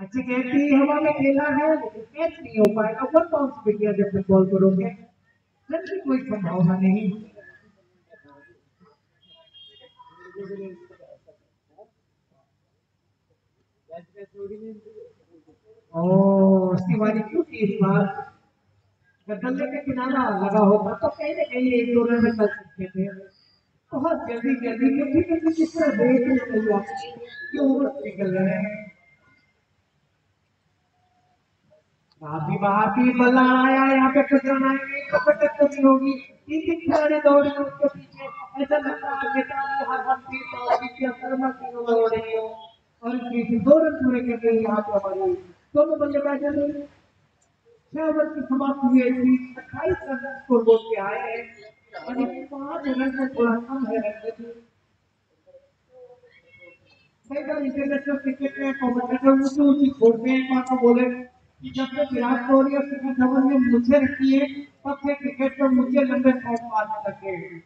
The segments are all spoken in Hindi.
अच्छी कहती हवा में खेला है, लेकिन कैच नहीं हो पाएगा। वन बाउंस पे किया जब बॉल करोगे रन की कोई संभावना नहीं। शिवानी क्यों थी इस बार गद्दले का किनारा लगा होगा तो कहीं ना कहीं एक दो रन निकल सकते थे। बहुत जल्दी जल्दी जल्दी किस तरह देख रहे हो आप क्यों निकल रहे हैं। भाभी भाभी बल्ला आया यहाँ पे आएँगे कपट तो नहीं होगी तीन खिलाड़ी दौड़े उसके पीछे ऐसा लगता है कि ताली हर हफ़्ते तो पीछे शर्मा की दौड़ रही हो। और इसके दो रन पूरे कर गए यहाँ पे हमारी दोनों बल्लेबाज ने छह ओवर की समाप्त हुई है। थी अट्ठाईस रन स्कोर बोर्ड पे आए हैं। और पाँच रन से थोड़ा कम है। रन इंटरनेशनल क्रिकेट में कमेंटेटर छोड़ते हैं मानो बोले कि जब तक विराट कोहली और शिखर धवन ने मुझे रखी है, तब से क्रिकेट में मुझे लंबे शॉट मारने लगे हैं।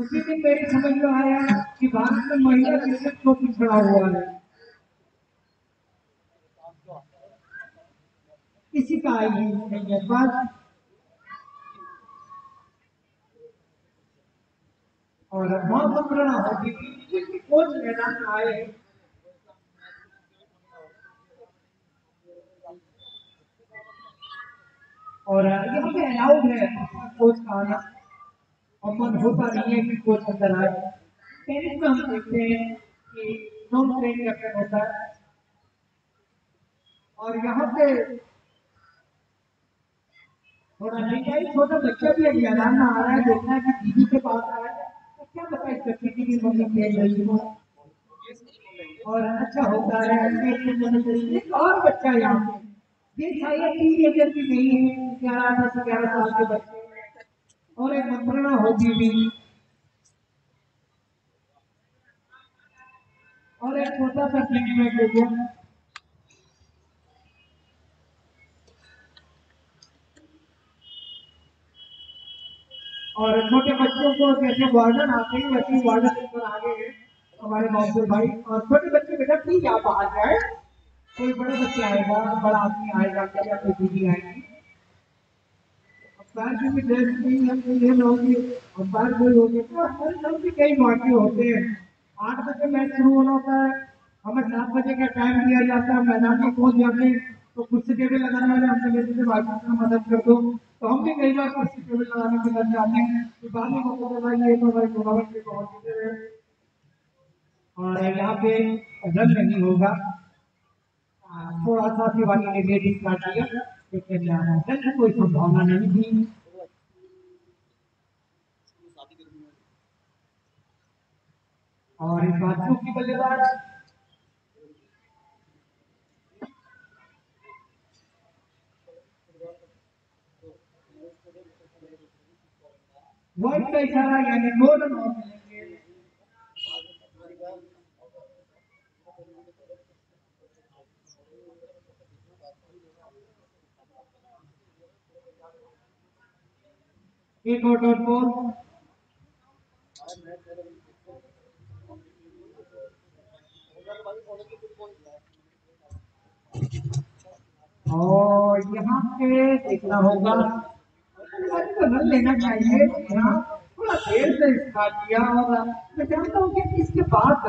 उसी दिन मेरी समझ में आया कि भारत में महिला क्रिकेट को पिछड़ा हुआ है। किसी का आई नहीं है बात और बहुत संप्रेरणा होगी कोच मैदान में आए हैं और यहाँ पे अलाउड है कोच का आना और मन होता नहीं है कि कोच अंदर आए। टेनिस में हम देखते हैं कि नॉन ट्रेन कैप्टन होता है। और यहाँ पे थोड़ा नहीं क्या छोटा बच्चा भी अभी मैदान में आ रहा है, देखना है कि दीदी के पास आ रहा है। तो क्या पता इस बच्चे की भी मम्मी खेल रही हो। और अच्छा होता है और बच्चा यहाँ पे भी नहीं है ग्यारह दस ग्यारह साल के बच्चे। और एक मंत्रणा होती भी। और एक छोटा सा टीम में गया और छोटे बच्चों को जैसे वार्डन आते हैं, वैसे वार्डन ऊपर आगे हैं हमारे मौसम भाई। और छोटे बच्चे, बेटा ठीक आप आ जाए कोई बड़ा बच्चा आएगा, बड़ा आदमी आएगा या कोई दीदी आएगी? की भी ड्रेस नहीं कोई हो तो भी कई मौके होते हैं। आठ बजे मैच शुरू हमें सात बजे का टाइम दिया जाता है, मैदान में पहुँच जाते हैं तो टेबल लगाने वाले हमसे कहते थे भाई साहब मदद कर दो। तो हम भी कई बार कुर्सी टेबल लगाने लग जाते हैं। कि बाद में ये तो टूर्नामेंट और यहाँ पे रन नहीं होगा। थोड़ा सा शिवानी ने लेडी स्टार्ट किया लेकिन की कोई संभावना नहीं थी और इस बात की बल्लेबाज वर्ड का इशारा यानी दो रन मिलेंगे एक और यहाँ पे देखना होगा। तो रन लेना चाहिए। थोड़ा देर से स्टार्ट किया और मैं जानता हूँ कि इसके बाद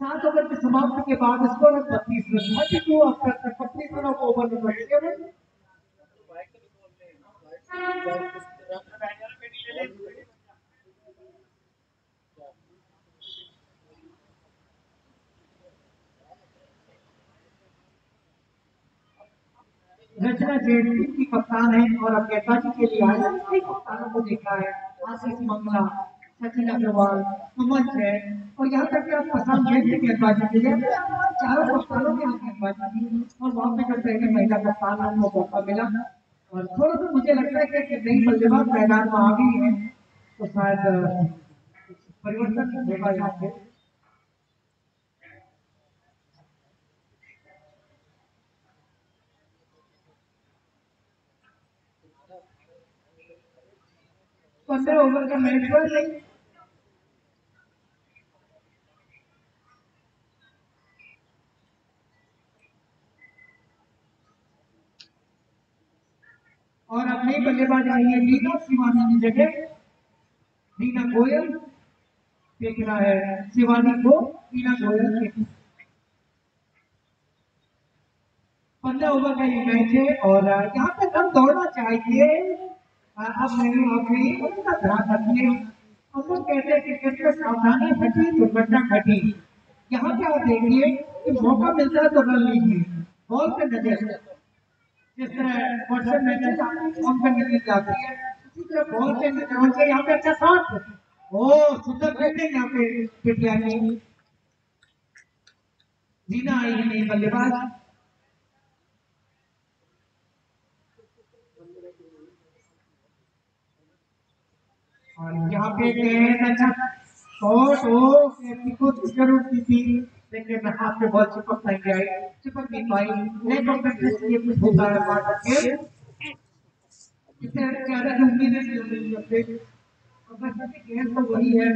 सात ओवर के समाप्ति के बाद स्कोर है बत्तीस रन। थर्टी टू आफ्टर बत्तीस रनों को ओवर में बढ़े रचना जेटली की कप्तान है और अब गेंदबाजी के लिए कई कप्तानों को देखा है। आशीष मंगला। सचिन अग्रवाल सुमन जैन और यहाँ तक कि आप पसंद जैन की गेंदबाजी के लिए चारों कप्तानों के यहाँ गेंदबाजी की और वहाँ पे जब पहले महिला कप्तान उनको मौका मिला और थोड़ा सा मुझे लगता है कि नई बल्लेबाज मैदान में आ गई है तो शायद परिवर्तन होगा यहाँ पे पंद्रह ओवर का मैच हुआ और अब नई बल्लेबाज आई है लीना शिवानी की जगह। लीना गोयल देख रहा है। शिवानी को लीना गोयल पंद्रह ओवर का ये मैच है और यहाँ पे रन दौड़ना चाहिए अब नहीं आपने उनका ध्यान रखिए हम लोग कहते हैं क्रिकेट में सावधानी घटी दुर्घटना घटी। यहाँ पे आप देखिए कि मौका मिलता है तो रन लीजिए। बॉल पे नज़र। जिस तरह की जाती है। तरह यहाँ पे अच्छा शॉट ओ सुंदर फील्डिंग यहाँ पे, पिटिया जीना आई है बल्लेबाज? और यहाँ पे अच्छा शॉट ओ थी लेकिन हाथ पे बहुत चिपक नहीं गई चिपक नहीं पाई। लेट ऑफ़ द टेस्ट ये कुछ होता है बात है इससे ज़्यादा उम्मीद नहीं होती अपने। बस गेम तो वही है।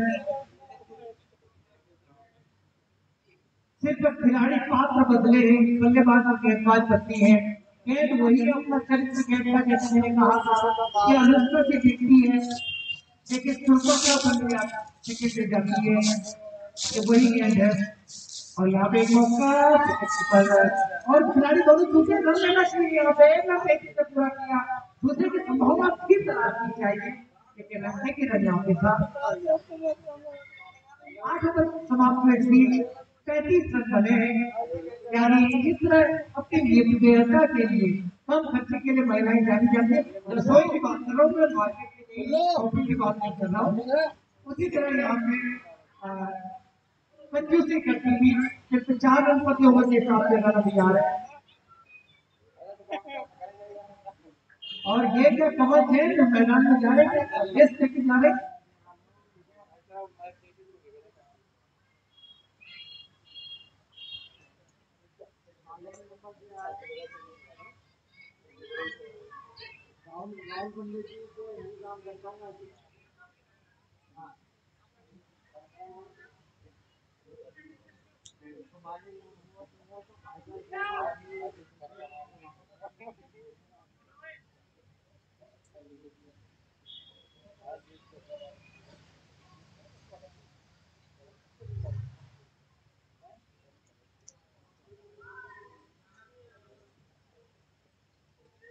सिर्फ़ खिलाड़ी पात्र बदले हैं, बल्लेबाज और गेंदबाज करती हैं। गेंद वही है, अपना चरित्र गेंद का जैसे मैंने कहा कि अनुष्का की दिखती है, लेकिन तुमको क्या बन गया टिकट से जाती है? ये वही गेंद है। और यहाँ पे एक मौका और खिलाड़ी दोनों दूसरे रन लेना चाहिए यहाँ पे ना एक से पूरा किया। दूसरे की संभावना फिर तलाशनी चाहिए? लेकिन रखने की रन यहाँ पे था आठ ओवर समाप्त हुए बीच, पैंतीस रन बने। यानी इस तरह अपनी नियमितता के लिए, कम खर्चे के लिए महिलाएँ जानी जाती है। रसोई की बात कर रहा हूँ मार्केट के लिए की बात नहीं कर रहा हूँ। उसी तरह यहाँ पे कंजूसी करती थी सिर्फ़ चार रन प्रति ओवर के हिसाब से रन आ रहे और ये जो कवच है, जो मैदान में जा रहे हैं इस लेके जा रहे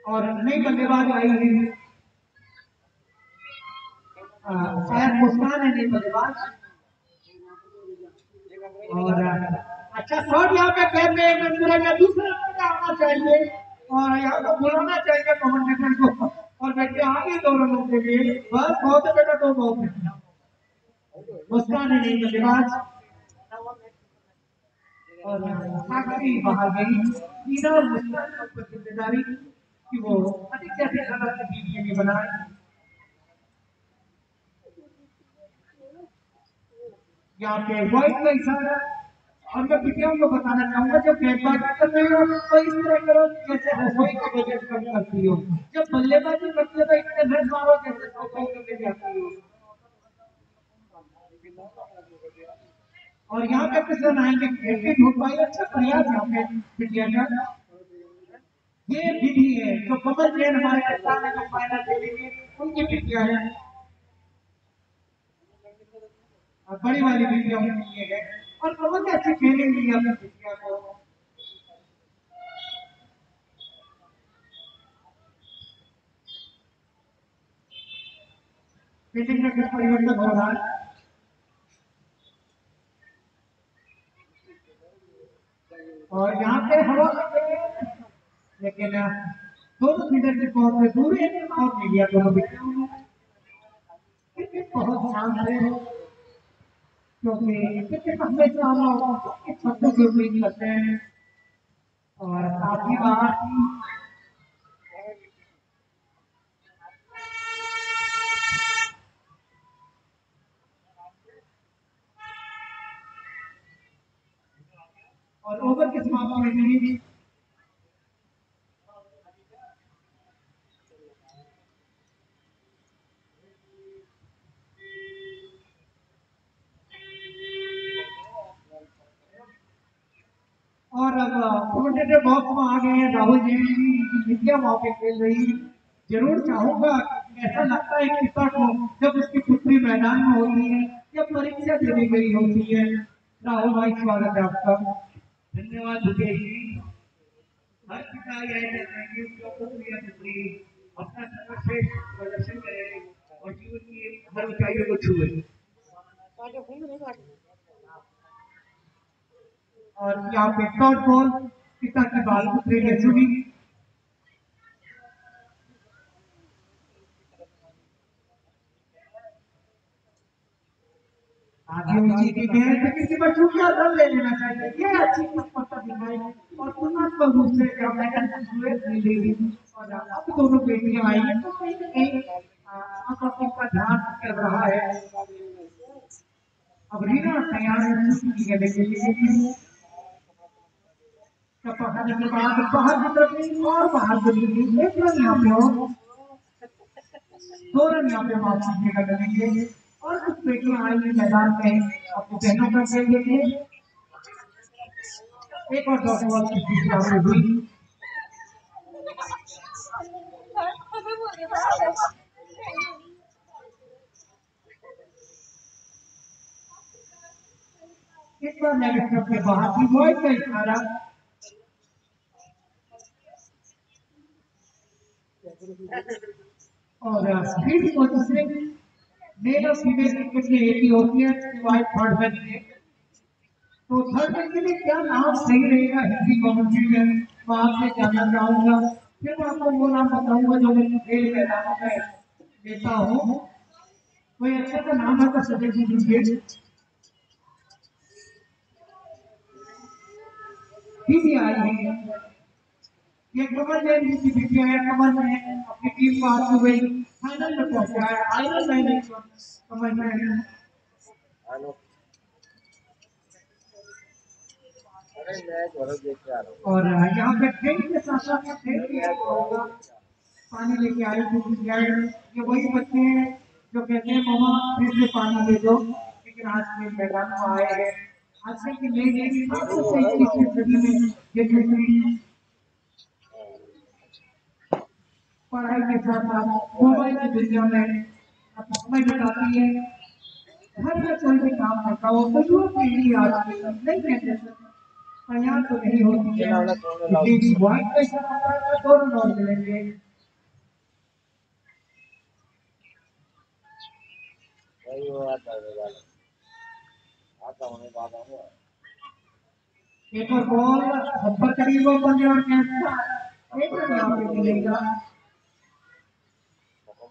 और नई बल्लेबाज आई हुई शायद मुस्कान है नई बल्लेबाज और अच्छा शॉट यहाँ पे कैप में पूरा या दूसरा आना चाहिए। और यहाँ को बुलाना चाहिए कमेंटेटर को। और बेटे आगे दो रनों के लिए। बस, बहुत बेटा दो बहुत है। मुस्कान नहीं बल्लेबाज और साक्षी बाहर गई। तीनों मुस्कान को ज़िम्मेदारी कि वो अधिक से अधिक गलत वीडियो बनाए। यहाँ पे वाइट और मैं विज्ञान को बताना चाहूँगा, जब कर रहे हो तो इस तरह करो जैसे रसोई का बजट कम करती हो। जब बल्लेबाजी करते हो तो इतने रन मारो जैसे करके जाती हो। और यहाँ पे कुछ रन आएँगे अच्छा प्रयास यहाँ पे ये विधि है जो कमल जैन हमारे सामने जो फाइनल उनकी विधियाँ है बड़ी वाली विधियाँ होती है। और बहुत ही अच्छे खेलेंगे अपनी विद्या को। मीटिंग में कुछ परिवर्तन हो रहा है। और यहाँ पे हवा लेकिन दोनों फीडर के तौर पे दूर और मीडिया दोनों बिखरे बहुत शांत है। क्योंकि छब्बीस लगते हैं और काफ़ी बार और ओवर किस मामले में? विद्या वहाँ पे खेल रही ज़रूर चाहूँगा ऐसा लगता है किसा को जब उसकी पुत्री मैदान में होती है या परीक्षा देने गई होती है। राहुल भाई स्वागत है आपका। धन्यवाद जी। हर पिता यह चाहते हैं कि उसका पुत्र या पुत्री अपना सर्वश्रेष्ठ प्रदर्शन करे और जीवन की हर ऊंचाइयों को छुए। और यहाँ पे थर्ड बॉल पिता की बाल पुत्री ने सुनी आगे ऊँची की गेंद किसी पर छूटा रन ले लेना चाहिए। ये अच्छी तत्परता दिखाई और तुलनात्मक रूप से की लेगी और अब दोनों बेटियाँ आई हैं तो कहीं न कहीं आप का ध्यान कर रहा है। अब रीना तैयार है दूसरी की के लिए। पकड़ने के बाद बाहर की और बाहर की एक रन यहाँ पे हो दो रन यहाँ पे माफ़ कीजिएगा करेंगे और कुछ बेटियाँ आएँगी मैदान में अपने बहनों का खेल लेंगे एक और दो बॉल की यहाँ पे हुई। इस बार नेगेटिव के बाहर की बॉय का इशारा और स्पीड को दूसरे मेल और फीमेल क्रिकेट में एक होती है सिवाय थर्ड मैन के तो थर्ड मैन के लिए क्या नाम सही रहेगा? हिंदी कमेंट्री में मैं आपसे जानना चाहूँगा। फिर मैं आपको वो नाम बताऊँगा जो मैं खेल मैदानों में लेता हूँ। कोई अच्छा सा नाम है तो सजेशन दीजिए। भी आई है। ये कमल जैन जी की बिटिया है कमल ने अपनी टीम को आते हुए फाइनल में पहुँचा है आयरन मैन ने कमल ने हेलो। के हूँ। और यहाँ पे ट्रेन के साथ साथ ट्रेन होगा। पानी लेके आए थे ये वही बच्चे हैं जो कहते हैं मामा फिर से पानी दे दो। लेकिन आज के मैदान में आए हैं। आज से की नई नई सात सौ सदी में ये खिलाड़ी पढ़ाई के साथ साथ मोबाइल की दुनिया में अपना समय बिताती है। घर में कोई भी काम करता हो तो युवा पीढ़ी आज की नहीं कहते तैयार तो नहीं होती है। का है दोनों मिलेंगे। है एक और बॉल हब्बर करीब बंदे और कैसा एक रन यहाँ पे मिलेगा हम को और और दो रन पूरे करने इस बीच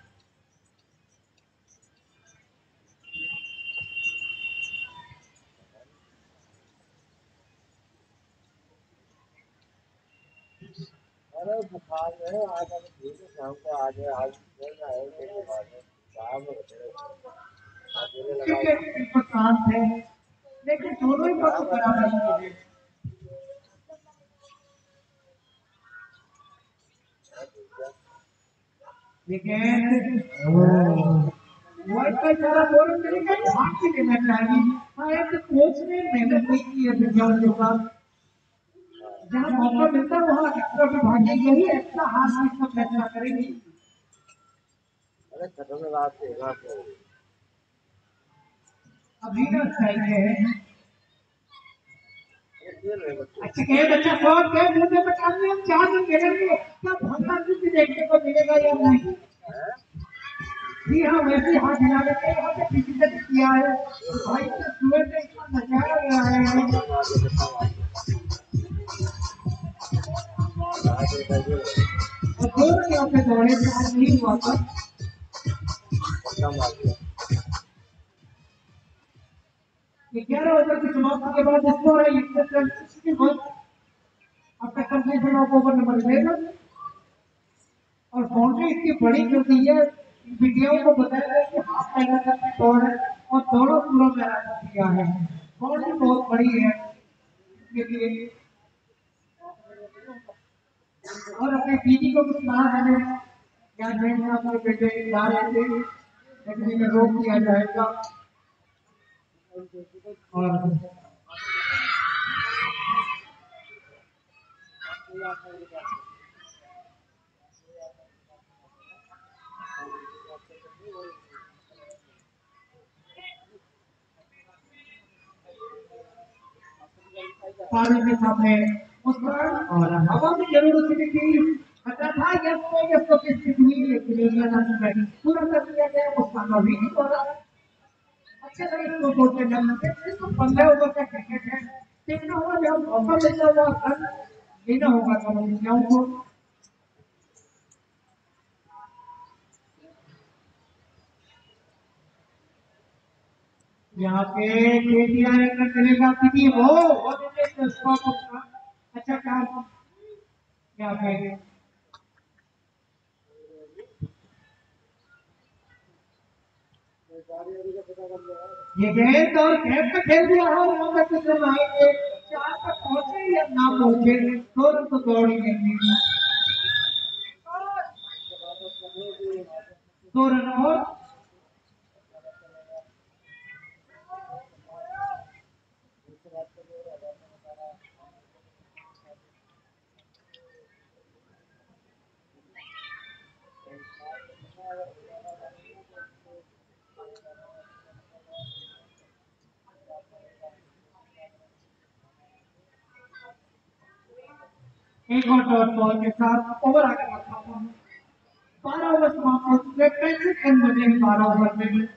अरे बुखार में आज हम ठीक है शाम को आ गए आज चल रहा है कोई बुखार में शाम में अकेले लगा क्रिकेट बिल्कुल शांत है। लेकिन दोनों ही पक्ष बराबर ही है लेकिन का इशारा बोल भाग के देना चाहिए। शायद कोच ने मेहनत नहीं की है विज्ञान के साथ जहाँ मौका मिलता है वहाँ एक्स्ट्रा भी भागे यही एक्स्ट्रा हाथ में इसका फैसला करेंगे। अभी ना स्ट्राइक है। रहे अच्छा कहे बच्चा शॉट गए मुझे बता हम चार दिन खेलेंगे। तब भगवान युद्ध देखने को मिलेगा या नहीं। जी हाँ वैसे हाथ हिला देते हैं यहाँ पे किसी ने किया है। भाई के सुबह से इतना नचाया गया है। और थे था दिया की के है और बाउंड्री इसकी बड़ी कर दी है? वीडियो को बताया गया कि हाफ़ मैराथन में दौड़ है और दोनों पूरा मैराथन किया है बाउंड्री बहुत बड़ी है? इसके लिए और अपने दीदी को कुछ कहा मैंने क्या जैन साहब के बेटे जा रहे थे लेकिन इन्हें रोक दिया जाएगा। और पानी के सामने मुस्कुरान और हवा में ज़रूर उसकी थी पता था यस को यस को लेकिन ये ना पूरा कर दिया गया भी हो अच्छे लगे इसको इसको पंद्रह ओवर का क्रिकेट है देखना होगा जब मौका मिलता हुआ रन लेना होगा तो इंडियाओं को यहाँ पे केटीआर का किसी का अच्छा काम पे ये गेंद और कैप का खेल दिया हो वहाँ तक कुछ रन आएँगे चार तक पहुँचे या ना पहुँचे तो दौड़ ही। लेंगे दो रन और एक और डॉट बॉल के साथ ओवर आगे रखा था बारह ओवर समाप्त हो चुके पैंसठ रन बने बारह ओवर में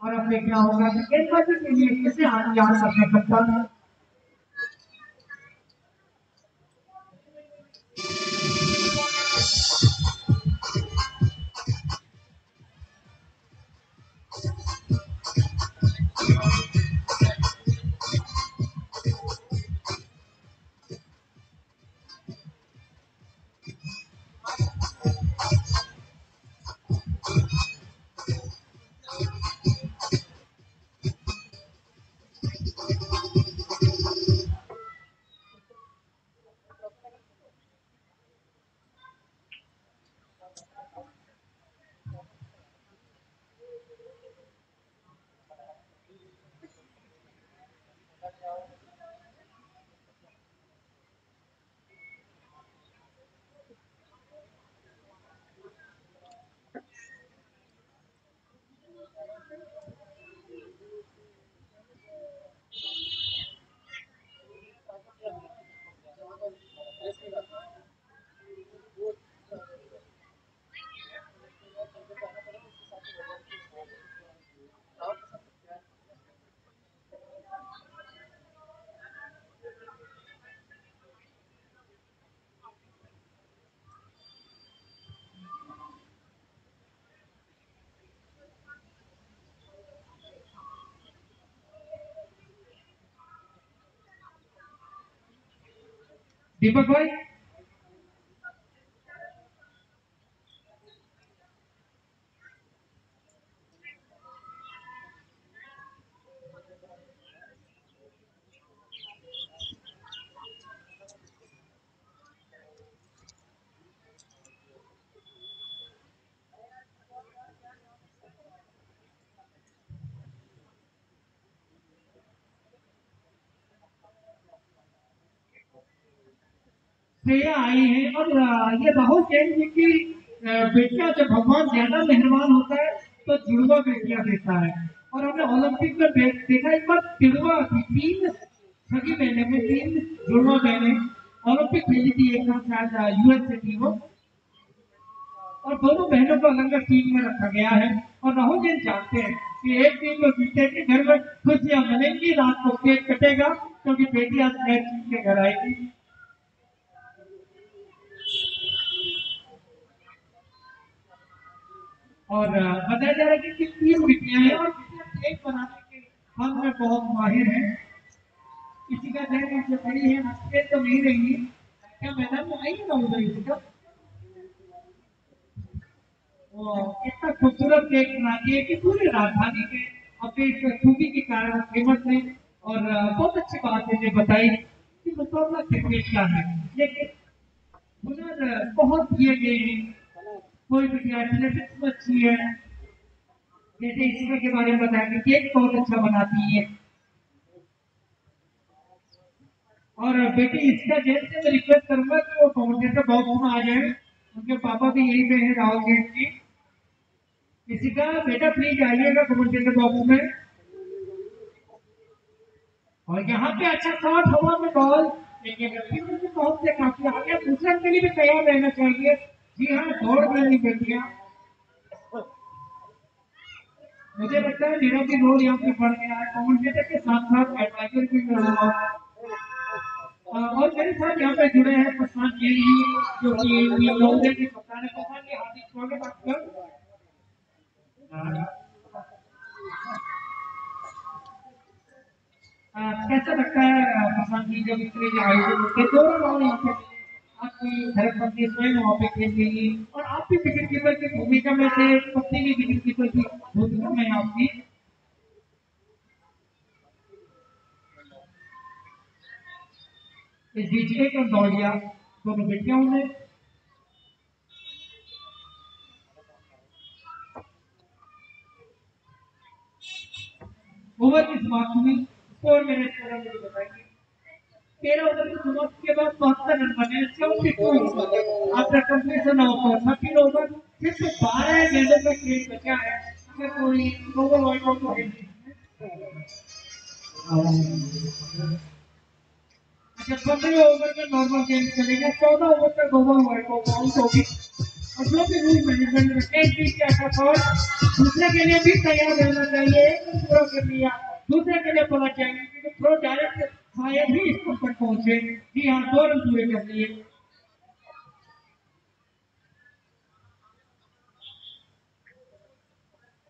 और अब देखना होगा कि गेंदबाजी के लिए किसे हाथ याद करने सकता है दीपक भाई आई है। और ये राहुल जैन जी की बेटियाँ जब भगवान ज़्यादा मेहरबान होता है तो जुड़वा बेटियाँ देता है। और हमने ओलंपिक में देखा एक बार जुड़वा थी तीन सगी बहने में तीन जुड़वा बहने। ओलंपिक खेली थी एक साथ शायद यूएस से थी वो। और दोनों बहनों को अलग टीम में रखा गया है। और राहुल जैन जानते हैं कि एक टीम में जीते के घर में खुशियाँ मनेंगी रात को केक कटेगा, क्योंकि बेटी आज जीत के घर आएगी। और बताया जा रहा है कि कि तीन बिटियाँ हैं और केक बनाने के हम में बहुत माहिर हैं। किसी का जहन हमसे बड़ी है हँसते तो नहीं रहेंगी। क्या मैदान में आएगी ना उधर इसी का? वो इतना खूबसूरत केक बनाती है कि पूरी राजधानी अपनी इस खूबी के कारण फ़ेमस है और बहुत अच्छी बात है जो बताई कि मुकाबला क्रिकेट का है। लेकिन हुनर बहुत दिए गए हैं। कोई भी एथलेटिक्स में अच्छी है। जैसे इसमें के बारे में बताया कि केक बहुत अच्छा बनाती है। और बेटी, इसका जैसे मैं रिक्वेस्ट करूँगा कि वो कमेंटेटर बॉक्स में आ जाए। उनके पापा भी यहीं पे हैं राहुल गेट जी। किसी का बेटा प्लीज़ आइएगा कमेंटेटर बॉक्स में। और यहाँ पे अच्छा शॉट हवा में बॉल फिर भी बहुत से काफ़ी आगे दूसरा के लिए भी तैयार रहना चाहिए। जी हाँ दौड़ करनी बेटियाँ मुझे लगता है मेरा भी रोल यहाँ पे बढ़ गया है कमेंटेटर के साथ साथ एडवाइजर भी कर रहा हूँ और मेरे साथ यहाँ पे जुड़े हैं प्रशांत जी, जो कि लौंडे के कप्तान है। प्रशांत जी, हार्दिक स्वागत आपका। कैसा लगता है प्रशांत जी जब इतने आयोजन होते दोनों राउंड यहाँ पे आपकी धर्मपत्नी स्वयं वहाँ पे खेल रही और आप भी विकेट कीपर की भूमिका में थे, पत्नी भी विकेट कीपर की भूमिका में आपकी। इस बीच एक और दौड़ गया दोनों बेटियों ने ओवर की समाप्त हुई। स्कोर मैंने बताइए तेरह ओवर का नॉर्मल गेम चलेगा, चौदह ओवर का ग्लोबल वर्ल्ड कप आउट होगी। और जो भी दूसरे के लिए भी तैयार रहना चाहिए पूरा दूसरे के लिए थ्रो डायरेक्ट शायद ही स्कोर तक पहुँचे जी हाँ दो रन पूरे कर लिए।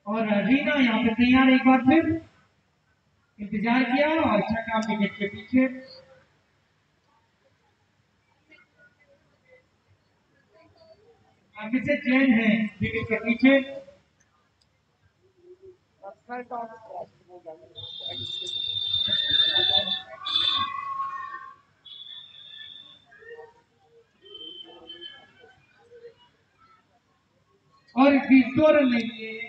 और रीना यहाँ पे तैयार एक बार फिर। इंतज़ार किया और छक्का विकेट के पीछे। आगे से चैन है विकेट के पीछे। और इस बीच ईश्वर रन ले लिए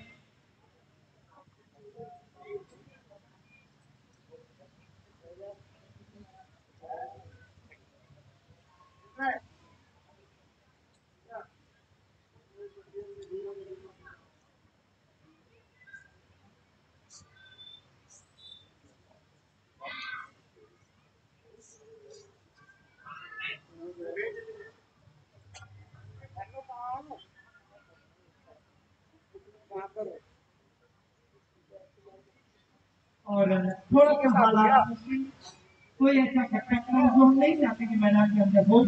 और थोड़ा सा हालात कोई ऐसा घटनाक्रम हम नहीं चाहते कि मैदान के अंदर हो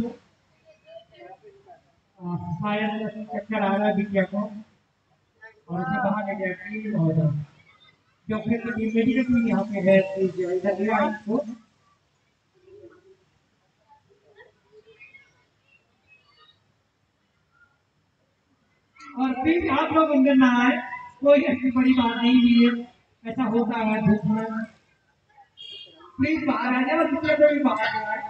शायद चक्कर आ रहा है विद्या को। और उसे बाहर ले जाएगी और फिर मेडिकल भी यहाँ पे है तो इधर ले आए इसको और फिर आप लोग अंदर ना आए कोई ऐसी बड़ी बात नहीं हुई है। ऐसा होता है धूप में। प्लीज़ बाहर आ और दूसरे को भी बाहर आ जाए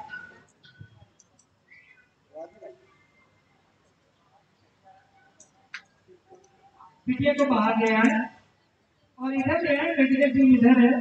पिटिया को बाहर ले आए। और इधर ले आए मेडिकल टीम इधर है।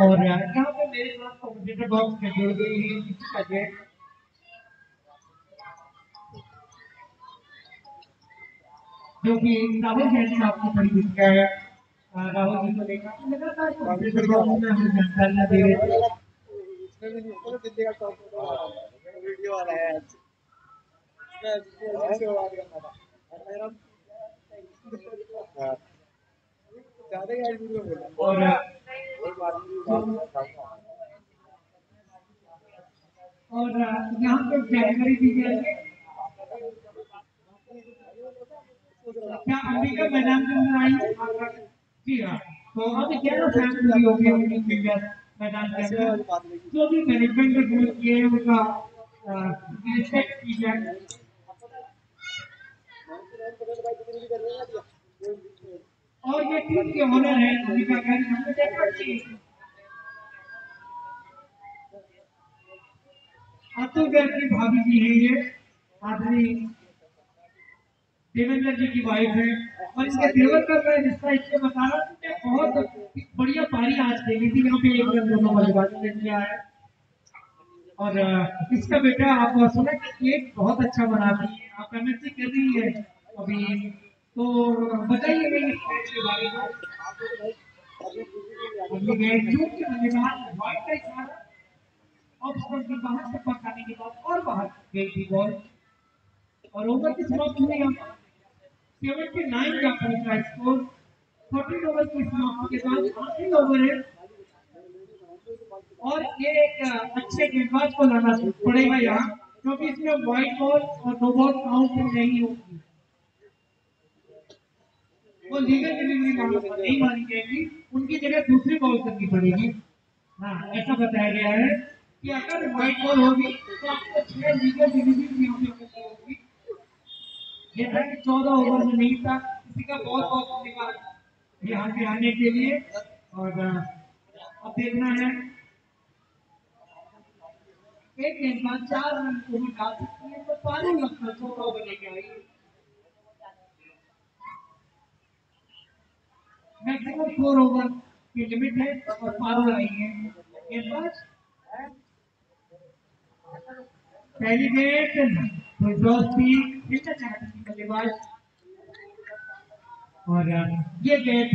और यहाँ पे मेरे साथ कंप्यूटर बॉक्स में जुड़ गई है जो कि राहुल जैन साहब की बड़ी भूमिका है। राहुल जी को तो कंप्यूटर बॉक्स में दे रहे वीडियो है। और मेरा हाँ। और यहाँ पे जानकारी दी जाएगी क्या अंबिका मैदान के आई जी हाँ तो अब ग्यारह फ़ैन पूरी हो गई होगी मैदान के अंदर जो भी मैनेजमेंट ने गोल किए हैं उनका रिस्पेक्ट की जाए और ये टीम के ओनर है अंबिका मैदान हमने देखा कि अतुल गर्ग की भाभी जी है ये, आदमी देवेंद्र जी की वाइफ है। और इसके देवर का मैं रिश्ता इसलिए बता रहा हूँ बहुत बढ़िया पारी आज खेली थी। यहाँ पे एक रन दोनों बल्लेबाजों ने किया है। और इसका बेटा आप सुना कि केक बहुत अच्छा बनाती है। आप एमएससी कर रही है। अभी तो बताइए मेरी मैच के बारे में। के के बाहर से पकाने के बाद और बाहर गई थी बॉल और ओवर की समाप्त हम 79 का पहुँचा स्कोर 14 ओवर की के बाद आखिरी ओवर है। और ये एक अच्छे गेंदबाज को लाना पड़ेगा यहाँ, क्योंकि इसमें व्हाइट बॉल और नो बॉल काउंट नहीं होगी। वो लीगल डिलीवरी नहीं मानी जाएगी, उनकी जगह दूसरी बॉल करनी पड़ेगी। हाँ ऐसा बताया गया है कि अगर व्हाइट बॉल होगी तो आपको छह लीगल डिलीवरी भी होगी। ये था कि चौदह ओवर में नहीं था, किसी का बहुत बहुत धन्यवाद। यहाँ पे आने के लिए, और अब देखना है। एक गेंदबाज चार रन को भी डाल सकती है तो पारू लगता चौदह ओवर लेके आई मैक्सिमम फोर ओवर की लिमिट है, और पारू है। गेंदबाज पहली गेट बल्लेबाज और ये गेट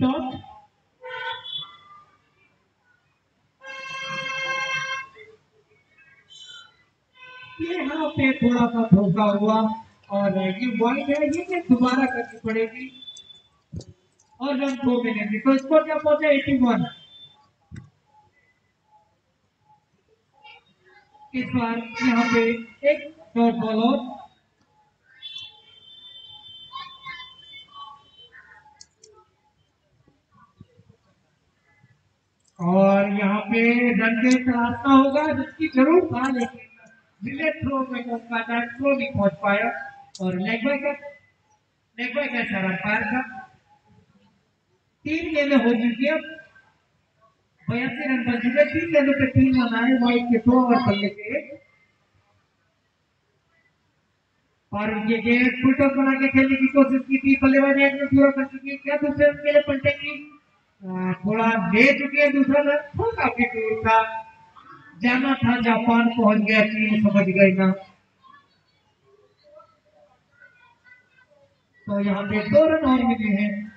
टॉप ये यहाँ पे थोड़ा सा धोखा हुआ, और ये वाइड है, ये दोबारा करनी पड़ेगी। और रन दो मिलेंगे तो स्कोर क्या पहुँचा? 81 इस बार यहाँ पे एक डॉट बॉल और और यहाँ पे रन के रास्ता होगा जिसकी ज़रूर था लेकिन रिले थ्रो में मौका था थ्रो नहीं पहुँच पाया और लेग बाय का लेग बाय का इशारा पार का तीन गेंदें हो चुकी है। बयासी रन बच चुके तीन गेंदों पे तीन रन आए वाइट के दो ओवर बल्ले के और ये गेंद फुल टॉस बना के खेलने की कोशिश की थी। बल्लेबाज एक पूरा कर चुकी है। क्या दूसरे रन के लिए पलटेगी आ, थोड़ा दे चुके हैं दूसरा रन? थोड़ा काफ़ी दूर था। जाना था। जापान पहुँच गया। चीन समझ गए ना। तो यहाँ पे दो रन और मिले हैं।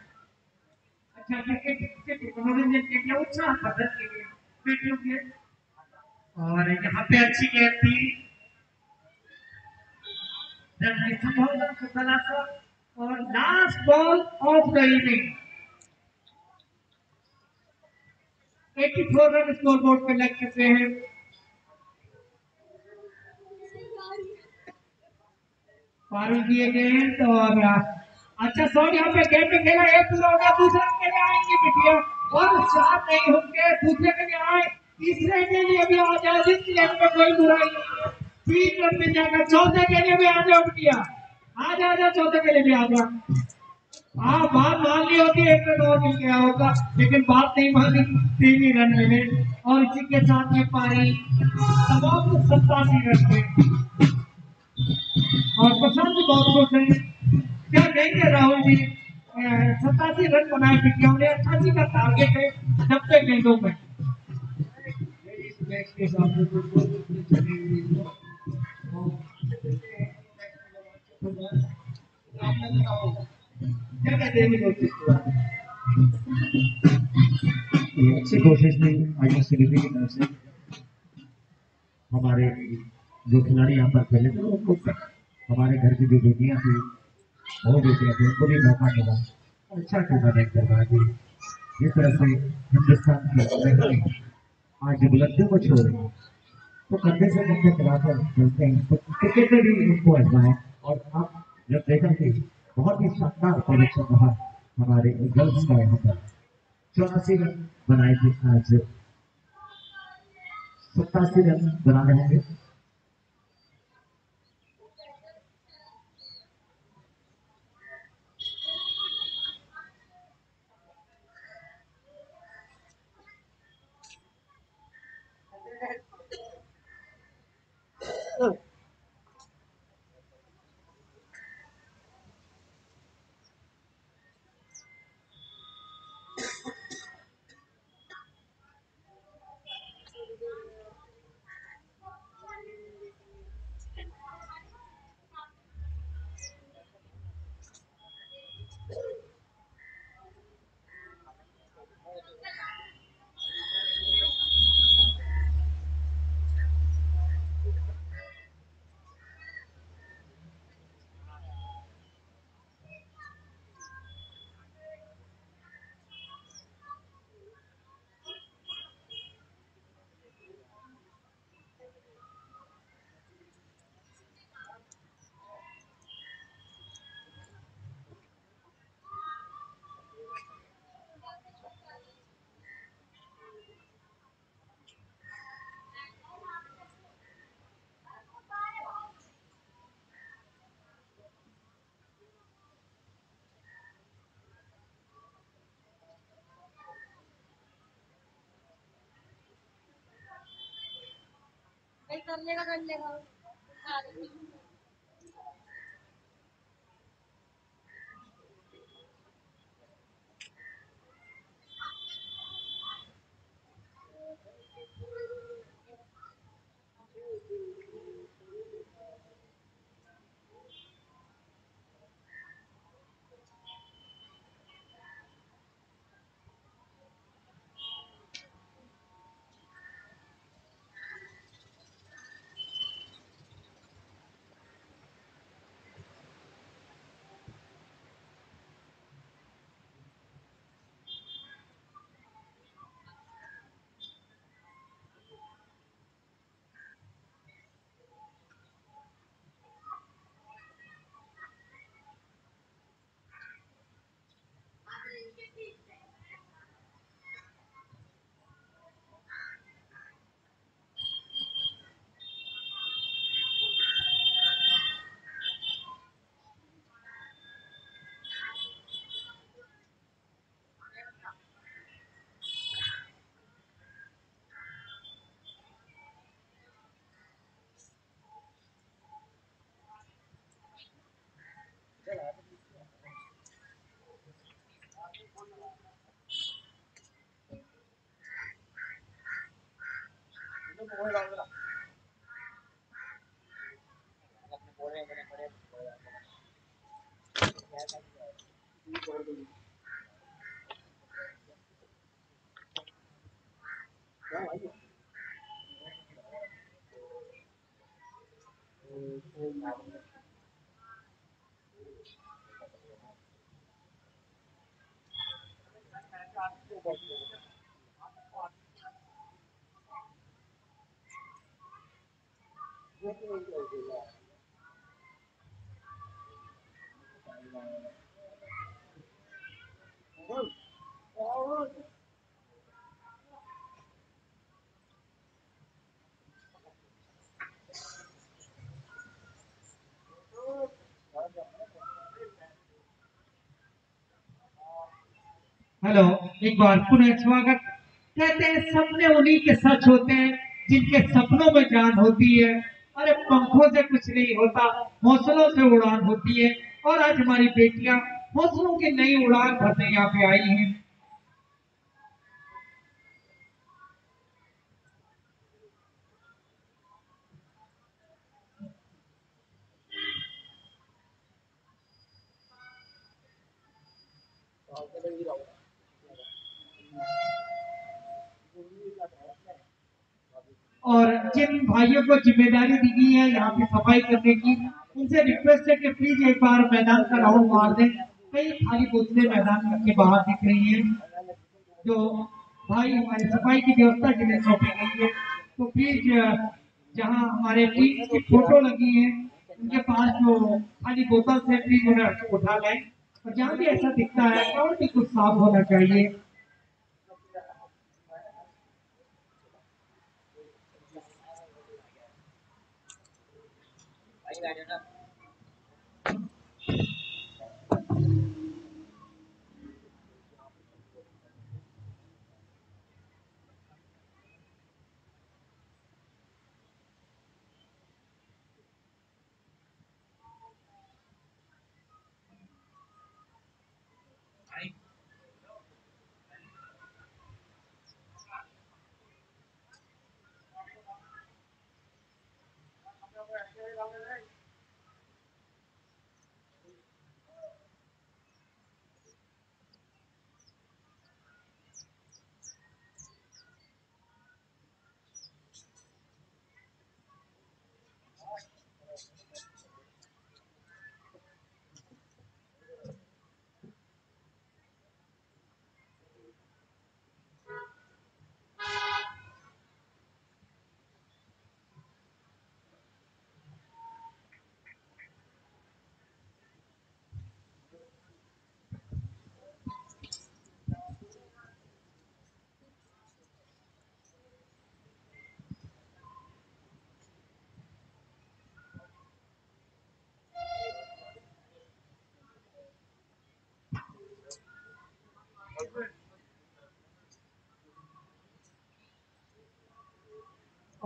और यहाँ पे अच्छी गेंद थी तलाशा और last ball of the inning 84 run scoreboard पे लग चुके हैं। पारुल दिए गए हैं तो और अच्छा शॉट यहाँ पे गेम में खेला, एक पूरा हो गया दूसरा के लिए आएँगे बिटिया। और चार नहीं होंगे दूसरे के लिए आए, तीसरे के लिए भी आ जाए जिस गेम में कोई बुराई नहीं तीन रन मिल जाएगा चौथे के लिए भी आ जाओ बिटिया। आ जा जा, चौथे के लिए भी आ जा। हाँ बात मान ली होती एक रन और मिल गया होगा, लेकिन बात नहीं मानी, तीन ही रन मिले। और इसी के साथ में पारी, तमाम सत्तासी रन थे। और प्रशांत बहुत खुश हैं। क्या कहेंगे राहुल जी सत्तासी रन बनाए ने अट्ठासी का टारगेट है नब्बे गेंदों में। अच्छी कोशिश थी आईएस की तरफ़ से। हमारे जो खिलाड़ी यहाँ पर खेले थे उनको हमारे घर की जो बेटियाँ थी वो बेटियाँ थी उनको भी मौका मिला अच्छा टूर्नामेंट करवा दी जिस तरह से हिंदुस्तान की लड़की आज उपलब्धियों को छोड़ रही है तो कंधे से कंधे मिलाकर खेलते हैं तो क्रिकेट में भी उनको आजमाए और आप जब देखा कि बहुत ही शानदार प्रदर्शन रहा हमारे गर्ल्स का यहाँ पर चौरासी रन बनाए थे आज सत्तासी रन बना रहे लेगा कर लेगा question. हेलो, एक बार पुनः स्वागत। कहते हैं, सपने उन्हीं के सच होते हैं, जिनके सपनों में जान होती है। अरे, पंखों से कुछ नहीं होता हौसलों से उड़ान होती है। और आज हमारी बेटियाँ हौसलों की नई उड़ान भरने यहाँ पे आई हैं। भाइयों को ज़िम्मेदारी दी गई है यहाँ पे सफ़ाई करने की। उनसे रिक्वेस्ट है कि प्लीज़ एक बार मैदान का राउंड मार दें। कई खाली बोतलें मैदान के बाहर दिख रही है, जो भाई हमारे सफ़ाई की व्यवस्था के लिए सौंपी गई है। तो प्लीज़ जहाँ हमारे टीम की फ़ोटो लगी है, उनके पास जो खाली बोतल से प्लीज़ उन्हें उठा लें। और जहाँ भी ऐसा दिखता है, और भी कुछ साफ़ होना चाहिए। I don't know.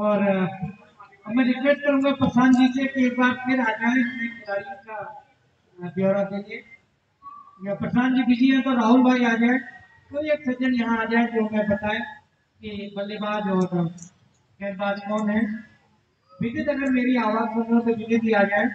और मैं रिक्वेस्ट करूँगा प्रशांत जी से कि एक बार फिर आ जाए खिलाड़ियों का ब्यौरा ब्यौरा देंगे या प्रशांत जी बिज़ी हैं तो राहुल भाई आ जाए। कोई एक सज्जन यहाँ आ जाए जो हमें बताए कि बल्लेबाज और गेंदबाज कौन है। विदित अगर मेरी आवाज़ सुन रहे हो तो विदित ही आ जाए।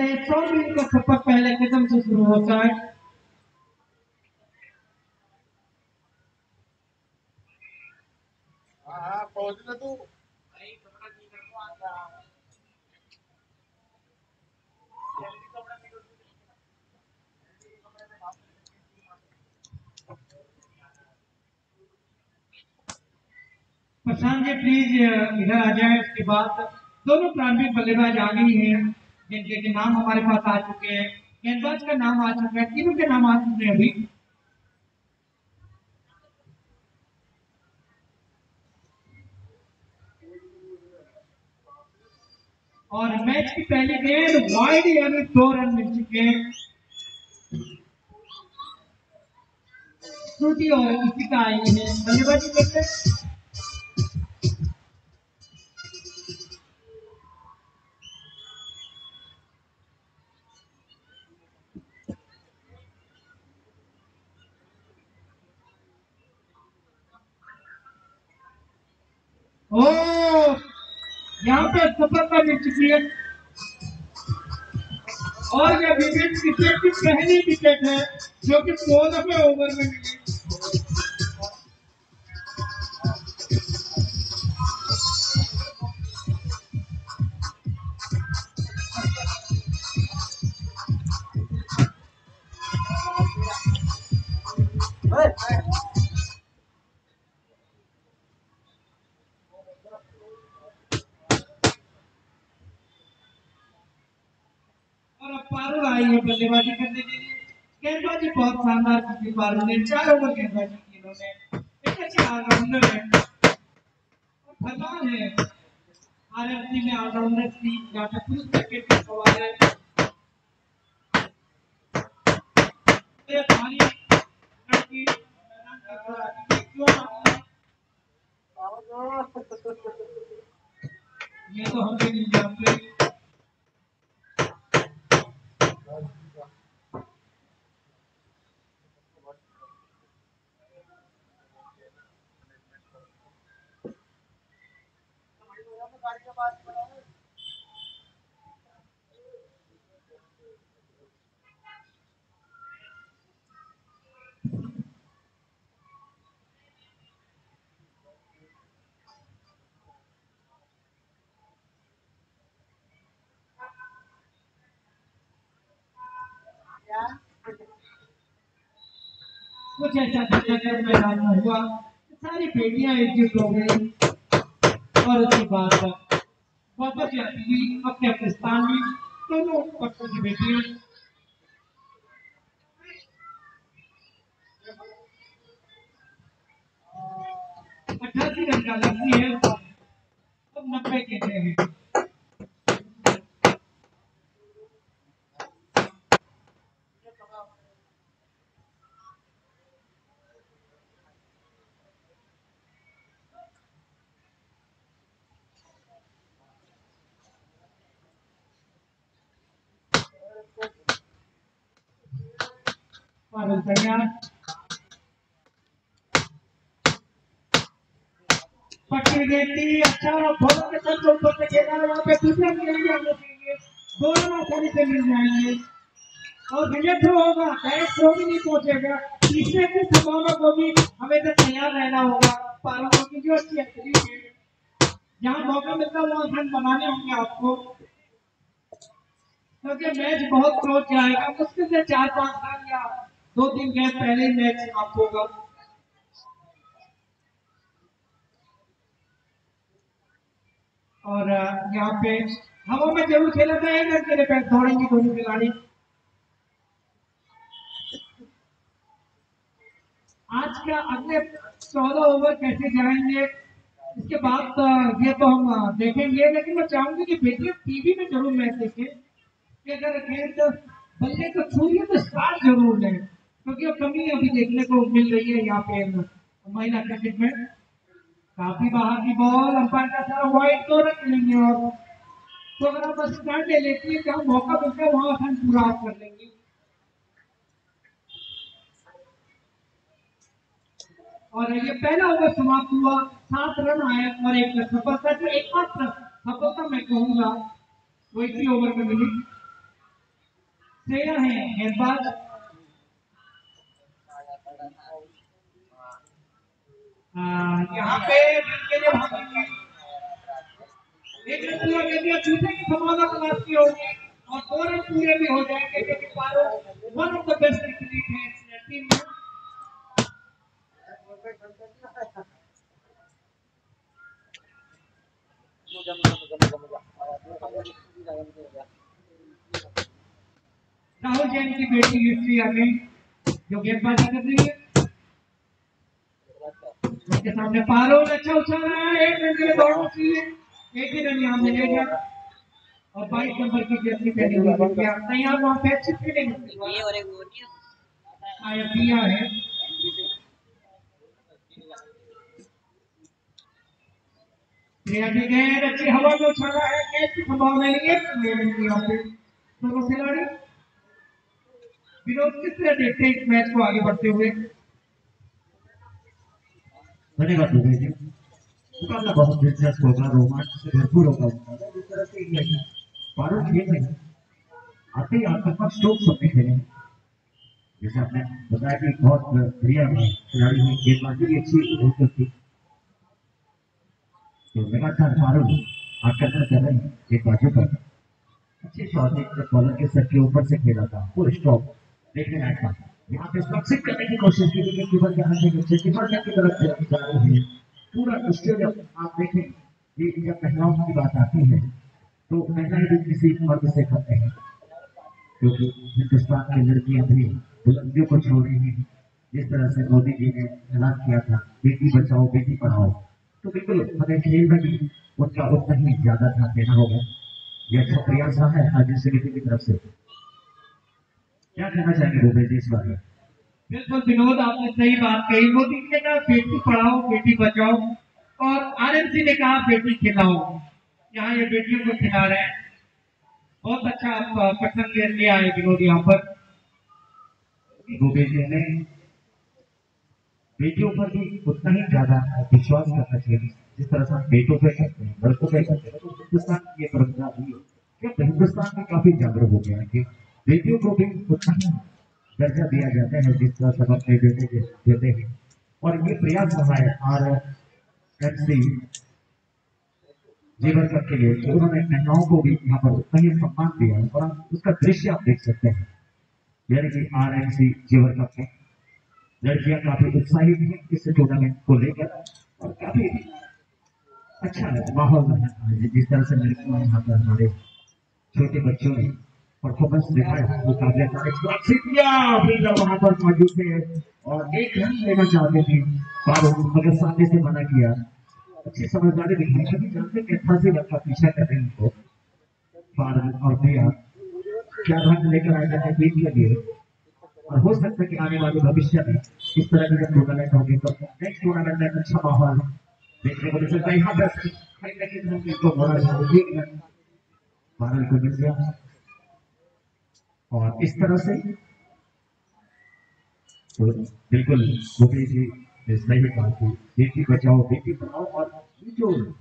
कहते हैं सौ मील का सफ़र पहले कदम से शुरू होता है? हाँ प्रशांत जी प्लीज़ इधर आ जाए इसके बाद दोनों प्रारंभिक बल्लेबाज आ गई हैं। जिनके के नाम हमारे पास आ चुके हैं गेंदबाज का नाम आ चुका है तीनों के नाम आ चुके हैं अभी? और मैच की पहली गेंद वाइड यानी दो रन मिल चुके हैं। श्रुति और इसी का आई है। बल्लेबाजी करते हैं ओ, यहाँ पे सफलता मिल चुकी है और यह विकेट क्रिकेट की पहली विकेट है, जो कि सोलहवें ओवर में मिली। बहुत शानदार की बार ने चार ओवर गेंदबाजी की इन्होंने। एक अच्छे ऑलराउंडर है। और फरमान है। आरएफसी में ऑलराउंडर थी यहाँ तक पुरुष क्रिकेट का सवाल है ये हमारी लड़की मैदान का थोड़ा ये क्यों आती है? ये तो हम भी नहीं जानते कुछ ऐसा घटनाक्रम में राजा हुआ, सारी बेटियाँ एकजुट हो गई। और उसके बाद वापस जाती हुई अपने अपने स्थान में दोनों पक्षों की बेटियाँ। अट्ठासी रन का लगती है अब नब्बे के हैं से मिल जाएँगे और विजय होगा डायरेक्ट थ्रो भी नहीं पहुंचेगा तीसरे की संभावना को भी हमेशा तैयार रहना होगा पारों की जो अच्छी एक्चुअली है जहाँ मौका मिलता है वहाँ रन बनाने होंगे आपको क्योंकि मैच बहुत क्लोज जाएगा मुश्किल से चार पाँच रन या दो तीन गेम पहले ही मैच समाप्त होगा। और यहाँ पे हवा में ज़रूर खेला जाएगा के लिए दौड़ेंगे दोनों खिलाड़ी। आज का अगले चौदह ओवर कैसे जाएँगे, इसके बाद ये तो हम देखेंगे, लेकिन मैं चाहूँगी कि बेटियाँ टीवी में ज़रूर मैच देखें, कि अगर गेंद बल्ले को है तो स्टार ज़रूर लें। क्योंकि अब कमी अभी देखने को मिल रही है यहाँ पे महिला क्रिकेट में। काफ़ी बाहर की बॉल अंपायर का सारा वाइड को रख लेंगे और तो अगर आप स्टार्ट ले लेती है जहाँ मौका मिलता है, वहाँ अपन पूरा आप कर लेंगे। और ये पहला ओवर समाप्त हुआ, सात रन आए और एक सफलता जो एकमात्र सफलता मैं कहूँगा, वो इसी ओवर में मिली। श्रेया है गेंदबाज यहाँ पे रन लिए भागेंगे पूरा कर दिया चूते की संभावना तलाश की होगी, और दो पूरे भी हो जाएँगे क्योंकि Paro one of the best athlete है इस टीम में राहुल जैन की बेटी हिस्ट्री आ जो गेंदबाजी कर रही है। सामने पारोल अच्छा उछाला है एक रन के लिए चाहिए एक ही रन यहाँ मिलेगा और बाईस नंबर की जर्सी पहनी हुई है क्या तैयार वहाँ पे अच्छी फील्डिंग ये और एक वो नहीं दिया है अच्छी हवा में उछाला है कैच संभावना नहीं है खिलाड़ी विनोद किस तरह देखते हैं इस मैच को आगे बढ़ते हुए धन्यवाद दुबे जी मुकाबला बहुत होगा भरपूर होगा खेल में आते ही जैसे आपने बताया कि बहुत बढ़िया खिलाड़ी हैं गेंदबाजी भी अच्छी तो हैं गेंदबाजों पर अच्छे शॉट एक बॉलर के सर के ऊपर से खेला था फुल स्टॉप देखने था यहाँ पे सुरक्षित करने की कोशिश की लेकिन कीपर के हाथ से नीचे कीपर की तरफ़ जा रही है। पूरा जब आप देखें, ये जब महिलाओं की बात आती है। तो महिलाएँ भी किसी मर्द से करते हैं। क्योंकि हिंदुस्तान की लड़कियाँ भी बुलंदियों को छोड़ रही हैं। जिस तरह से मोदी जी ने ऐलान किया था, बेटी बचाओ, बेटी पढ़ाओ। तो बिल्कुल, हमें खेल में भी उनका उतना ही ज़्यादा ध्यान देना होगा। ये अच्छा प्रयास रहा है, आज की तरफ़ से। क्या कहना चाहेंगे भूपेश जी इस बारे में? बिल्कुल विनोद आपने सही बात कही। मोदी जी ने कहा बेटी पढ़ाओ बेटी बचाओ। और आरएमसी ने कहा बेटी खिलाओ। यहाँ ये बेटियों को खिला रहे हैं। बहुत अच्छा आप प्रसंग ले आए विनोद यहाँ पर। भूपेश जी ने बेटियों पर भी उतना ही ज़्यादा विश्वास करना चाहिए जिस तरह से हम बेटों पे करते हैं लड़कों पे करते हैं। तो हिंदुस्तान की ये परंपरा हुई है। हिंदुस्तान में काफ़ी जागरूक हो गया है कि बेटियों को भी उतना दर्जा दिया जाता है, जिस तरह से हम अपने बेटे के देते हैं। और ये प्रयास रहा आर एम सी जीवन कर के लिए तो उन्होंने महिलाओं को भी यहाँ पर उतना ही सम्मान दिया है और उसका दृश्य आप देख सकते हैं। यानी कि आर एम सी जीवन कप में लड़कियाँ काफ़ी उत्साहित हैं इस टूर्नामेंट को लेकर और काफ़ी अच्छा माहौल जिस तरह से लड़कियाँ यहाँ पर हमारे छोटे बच्चों ने परफॉर्मेंस दिखाया मुकाबले का एक्सप्रेसिव भी वहाँ पर मौजूद थे और एक रन लेना चाहते थे पर मगर सामने से मना किया अच्छी समझदारी दिखाई कभी जानते कि अठासी रन का पीछा कर रहे हैं उनको और दिया क्या रन लेकर आए जाते टीम के लिए और हो सकता है कि आने वाले भविष्य में इस तरह के जब टूर्नामेंट होगी तो नेक्स्ट टूर्नामेंट में अच्छा माहौल देखने को मिल सकता है यहाँ रन भारत को मिल गया और इस तरह से तो बिल्कुल गोपी जी ने सही कहा कि बेटी बचाओ, बेटी पढ़ाओ और जो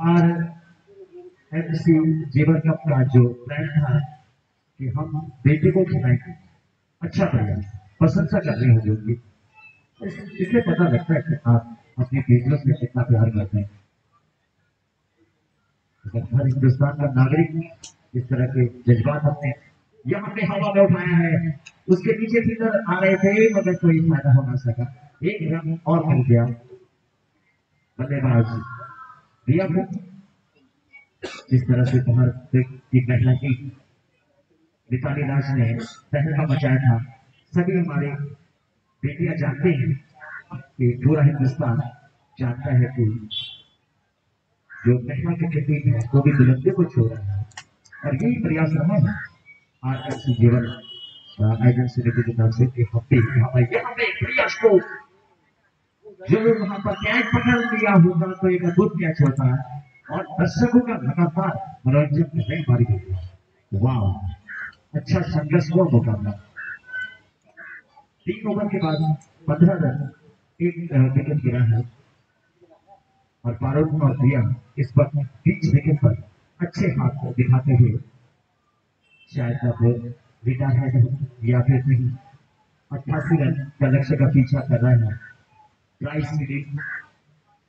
आर एम सी जीवन कप का जो प्लान था कि हम बेटे को खिलाएँगे। अच्छा प्रयास प्रशंसा कर रहे होंगे उनकी। इस- इससे पता लगता है कि आप अपने बेटियों में कितना प्यार करते हैं। अगर हर हिंदुस्तान का नागरिक इस तरह के जज्बात अपने यहाँ पे हवा में उठाया है। उसके पीछे फिगर आ रहे थे, मगर कोई फ़ायदा हो ना सका। एक रन और मिल गया। बल्लेबाज रिया को। जिस तरह से भारत की महिला टीम मिताली राज ने तहलका मचाया था। सभी हमारे बेटियाँ जानते हैं कि पूरा हिंदुस्तान जानता है कि जो महिला क्रिकेट टीम है, वो भी बुलंदी को छो रहा है। और यही प्रयास रहा है आज ऐसी जीवन आयोजन समिति की तरफ़ से कि हम भी यहाँ पे प्रयास को ज़रूर वहाँ पर कैच पकड़ लिया होगा तो एक अद्भुत कैच होता है। और दर्शकों का लगातार मनोरंजन हैं हमारी वाह अच्छा संघर्ष हुआ मुकाबला तीन ओवर के बाद पंद्रह रन एक विकेट गिरा है। और पारुल और प्रिया इस वक्त बीच विकेट पर अच्छे हाथ को दिखाते हुए, शायद अब रिटायरमेंट हो या फिर नहीं अट्ठासी रन का लक्ष्य का पीछा कर रहे हैं। प्राइस सीरीज़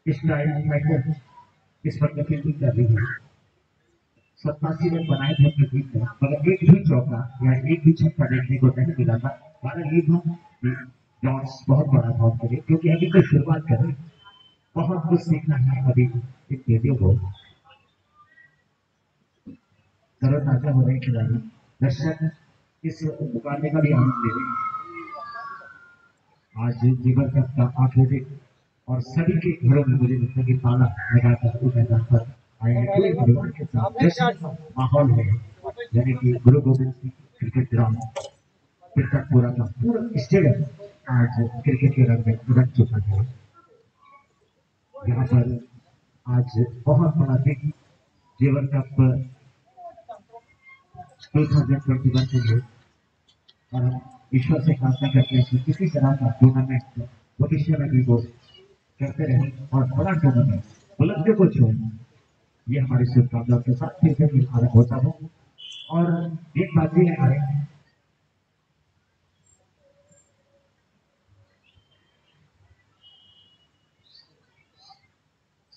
स्टाइल फाइटर इस वक्त फील्डिंग कर रही है। सत्तासी रन बनाए थे अपनी टीम ने मगर एक भी चौका या एक भी छक्का देखने को नहीं मिला था। कारण ये था कि जॉन्स बहुत बड़ा बहुत करे, क्योंकि अभी तो शुरुआत करें। बहुत कुछ सीखना है अभी इन बेटियों को। तरोताजा हो रहे खिलाड़ी। दर्शक, इस मुकाबले का भी आनंद ले रहे आज जीवन कप का आखिरी दिन और सभी के घरों में मुझे लगता है कि ताला लगाकर वो मैदान पर आए पूरे परिवार के साथ जश्न माहौल है, यानी कि गुरु गोविंद सिंह क्रिकेट ग्राउंड तिरकटपुरा का पूरा स्टेडियम आज क्रिकेट के रंग में रंग चुका है। यहाँ पर आज बहुत बड़ा दिन, Jeevan cup two thousand twenty one के लिए और हम ईश्वर से प्रार्थना करते हैं कि किसी तरह का टूर्नामेंट भविष्य में भी वो करते रहे और बड़ा टूर्नामेंट बुलंदियों को छो ये हमारी शुभकामनाओं के साथ फिर से आरंभ होता हो। और एक बात भी हमारे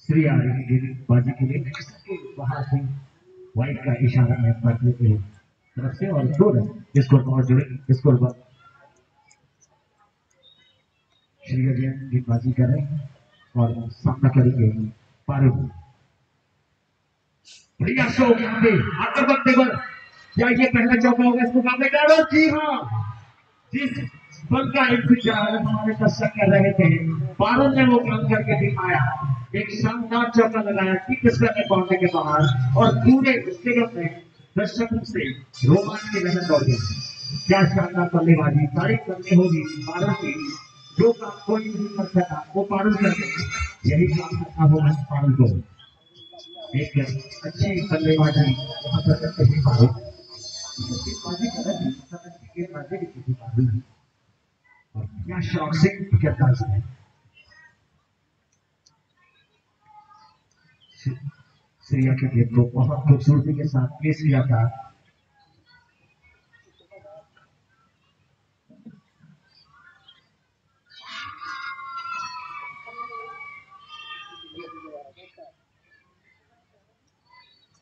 श्री आ रही बाजी के लिए वहाँ से वाइट का इशारा है पढ़ने के से और दो रन श्री गेंदबाजी कर और सामना करेंगे पारू। बढ़िया शो यहाँ पे आकर पर। क्या ये पहला चौका होगा इस मुकाबले? का और जी हाँ। जिस पल का इंतज़ार हमारे दर्शक कर रहे थे बादल ने वो काम करके दिखाया। एक शानदार चौका लगाया पहुँचने के बाहर और पूरे स्टेडियम में दर्शकों से रोमांच की लहर दौड़ गई क्या शानदार बल्लेबाजी, तारीफ़ करनी होगी बादल की जो काम कोई नहीं कर सका वो पारुल कर। यही काम करना होगा पारुल को। एक अच्छी बल्लेबाजी यहाँ पर क्या शॉट से करता श्रेया के गेंद को बहुत खूबसूरती के साथ पेश किया था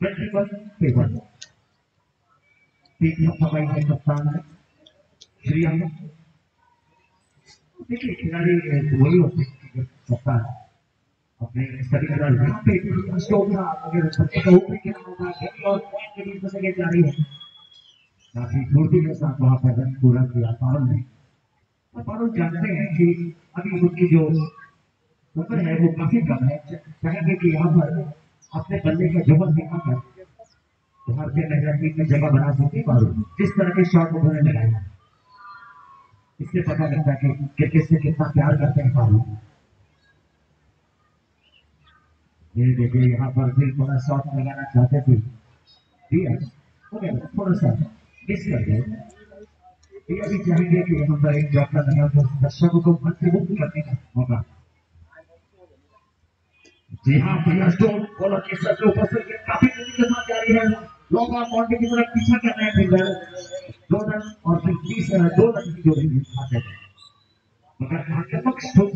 प्रतिबल केवल तीन सफ़ाई है कप्तान है श्रेया देखिए खिलाड़ी वही होते हैं काफ़ी फुर्ती के साथ वहाँ पर रन पूरा किया पारुल ने और पारुल जानते हैं कि अभी उनकी जो उम्र है वो काफ़ी कम है चाहेंगे कि यहाँ पर अपने बल्ले का जोहर दिखाकर भारतीय महिला टीम में जगह बना सकती पारुल जिस तरह के शॉट उन्होंने लगाया इससे पता लगता है कि क्रिकेट से कितना प्यार करते हैं पारुल। ये देखिए यहाँ पर भी थोड़ा शॉट लगाना चाहते थे थोड़ा सा कर ये चाहेंगे लगा जी हाँ भैया सर काफ़ी तेज़ी के साथ है ऑन बाउंड्री की तरफ़ पीछा कर रहे हैं फिल्डर दो रन और फिर तीस दो रन की जोड़ी हैं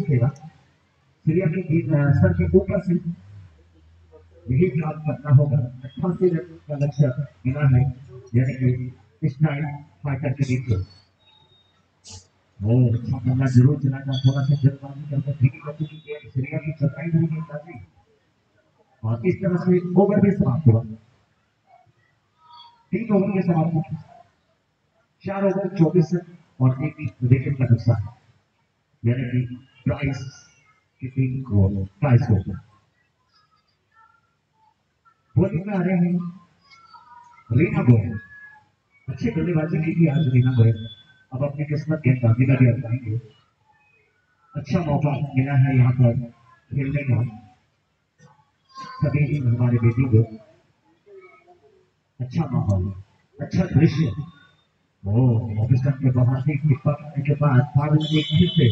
खेला सर के ऊपर से यही काम करना होगा। अट्ठासी रन का लक्ष्य मिला है? यानी कि स्टाइल फाइटर के बीच वो अच्छा बल्ला ज़रूर चलाना, थोड़ा सा जल्दबाजी करके ठीक कर चुकी है सीरिया की चटाई नहीं काफ़ी और इस तरह से ओवर भी समाप्त हुआ। तीन ओवर के समाप्त हुए चार ओवर चौबीस रन और एक विकेट का नुकसान यानी कि प्राइस की टीम को प्राइस हो गया। बॉलिंग में आ हैं। रीना गोयल अच्छी बल्लेबाजी की थी आज रीना गोयल अब अपनी किस्मत गेंदबाजी का भी आजमाएँगे अच्छा मौका मिला है यहाँ पर खेलने का। सभी हमारे बेटी को अच्छा माहौल अच्छा दृश्य। ओ ऑफिसर के बाहर से टिप्पा करने के बाद फारूक एक फिर से।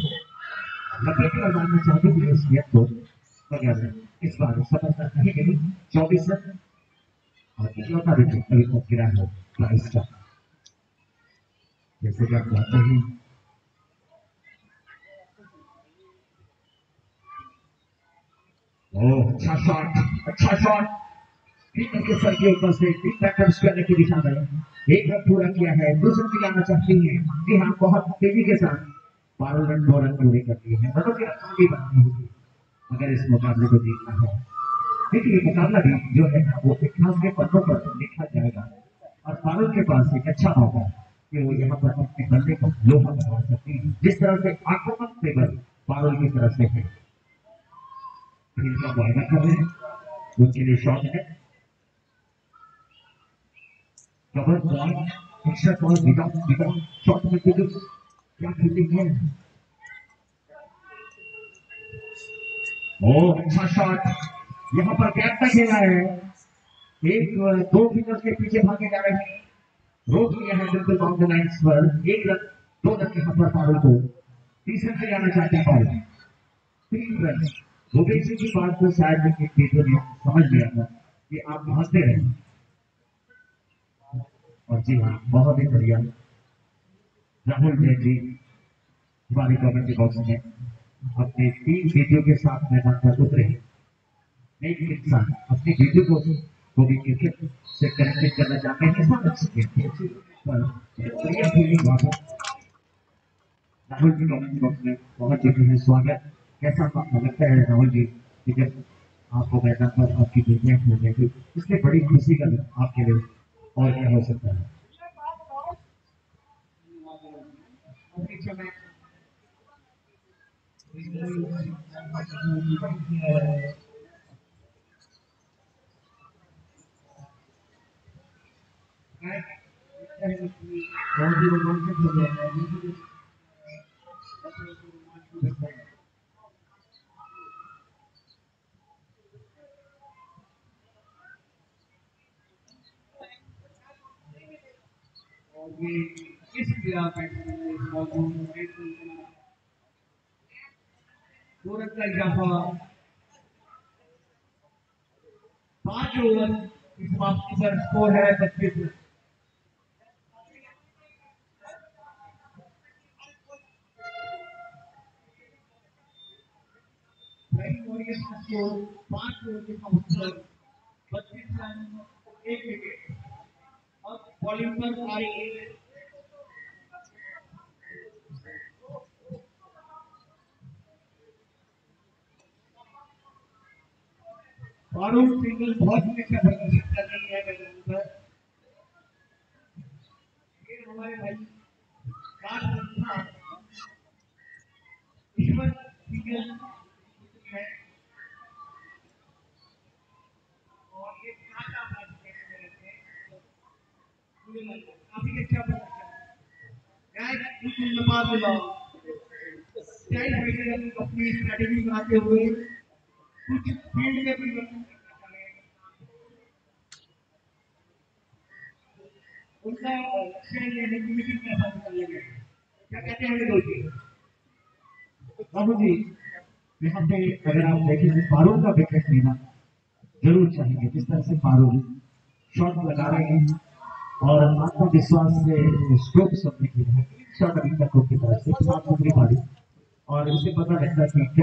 लपेटे और मारना चाहते थे उस गेंद को मगर इस बार नहीं चौबीस रन। और इकलौता विकेट अभी तक गिरा है प्राइस का जैसे कि आप जानते हैं अच्छा शॉट अच्छा शॉट के के ऊपर से करने की दिशा में एक रन पूरा किया है, दूसरा भी आना चाहती है। हाँ के दो हैं। कि भी बनानी होगी अगर इस मुकाबले को जीतना है। देखिए, ये मुकाबला भी जो है ना, वो इतिहास के पन्नों पर लिखा जाएगा। और फारूक के पास एक अच्छा मौका है कि वो यहाँ पर अपने बंदे को लोहा लगा सकती है। जिस तरह से आक्रामक फेवर फारूक की तरफ़ से है। फ़ील्ड का मुआयना कर रहे हैं। उनके लिए शॉट है। Cover point extra point without without shot में क्या फील्डिंग है? शॉट यहाँ पर गैप तक खेला है। एक, दो फील्डर्स के पीछे भागे जा रहे हैं। रोक लिया है बिल्कुल बाउंड्री लाइंस पर। एक रन, दो रन यहाँ पर फारूक को। तीसरे से जाना चाहते हैं फारूक तीन रन। भूपेश सिंह की बात को शायद एक वीडियो में समझ लिया था कि आप भागते रहे। और जी हाँ बहुत ही बढ़िया। राहुल जैन जी, हमारे कमेंट्री बॉक्स में। अपने तीन वीडियो के साथ मैदान पर उतरे एक इंसान अपनी वीडियो को को भी क्रिकेट से कनेक्टेड करना चाहते हैं बहुत अच्छी गेम थी पर बढ़िया फीलिंग वापस राहुल जी कमेंट बॉक्स में बहुत चुके हैं स्वागत। कैसा आपको लगता है राहुल जी कि जब आपको मैदान पर आपकी बेटियाँ खेल रही थी इसलिए बड़ी खुशी का दिन आपके लिए और क्या हो सकता है? इस पिरामिड में मौजूद है सूरत का इजाफा पाँच ओवर इस वापसी पर स्कोर है बत्तीस रन पाँच ओवर के काउंट बत्तीस रन एक विकेट और बॉलिंग पर आ फारूक सिंगल बहुत ही अच्छा प्रदर्शन कर रही है मैदान पर। ये हमारे भाई काट संस्था ईश्वर सिंगल है। और ये काटा काफ़ी अच्छा प्रदर्शन। गाइस कुछ लंबा बोला स्टाइल फाइटर अपनी स्ट्रेटजी बनाते हुए कि अगर आप देखेंगे फारूक का विकेट लेना ज़रूर चाहेंगे, जिस तरह से फारूक शॉट लगा रहे हैं और आत्मविश्वास से स्ट्रोक सबने किया है। शॉट अभी तक उनकी तरफ़ से सात नंबरी मारी और इसे पता रहता है कि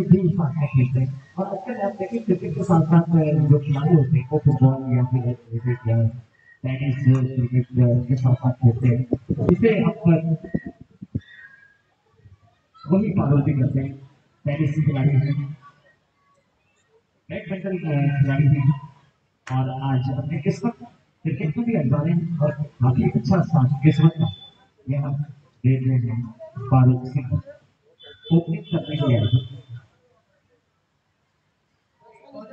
भी खेलते हैं और अक्सर आप देखिए क्रिकेट के साथ साथ जो खिलाड़ी होते हैं वो फुटबॉल या फिर क्रिकेट या टेनिस क्रिकेट के साथ साथ खेलते हैं इसे अक्सर वही फॉलो भी करते हैं टेनिस के खिलाड़ी हैं बैडमिंटन के खिलाड़ी हैं और आज अपने किस्मत में भी और काफ़ी अच्छा साथ किस्मत का यह हम देख रहे हैं। फारूक सिंह ओपनिंग करने के लिए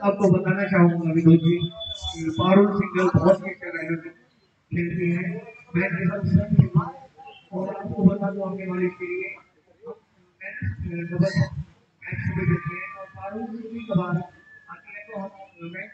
आपको बताना चाहूँगा विनोद जी कि पारुल सिंगल बहुत ही अच्छा रहे खेलती है। मैं और आपको बता दूँ आने वाले के लिए, मैच भी देते हैं और पारुल से भी कबार आती है। तो हम मैच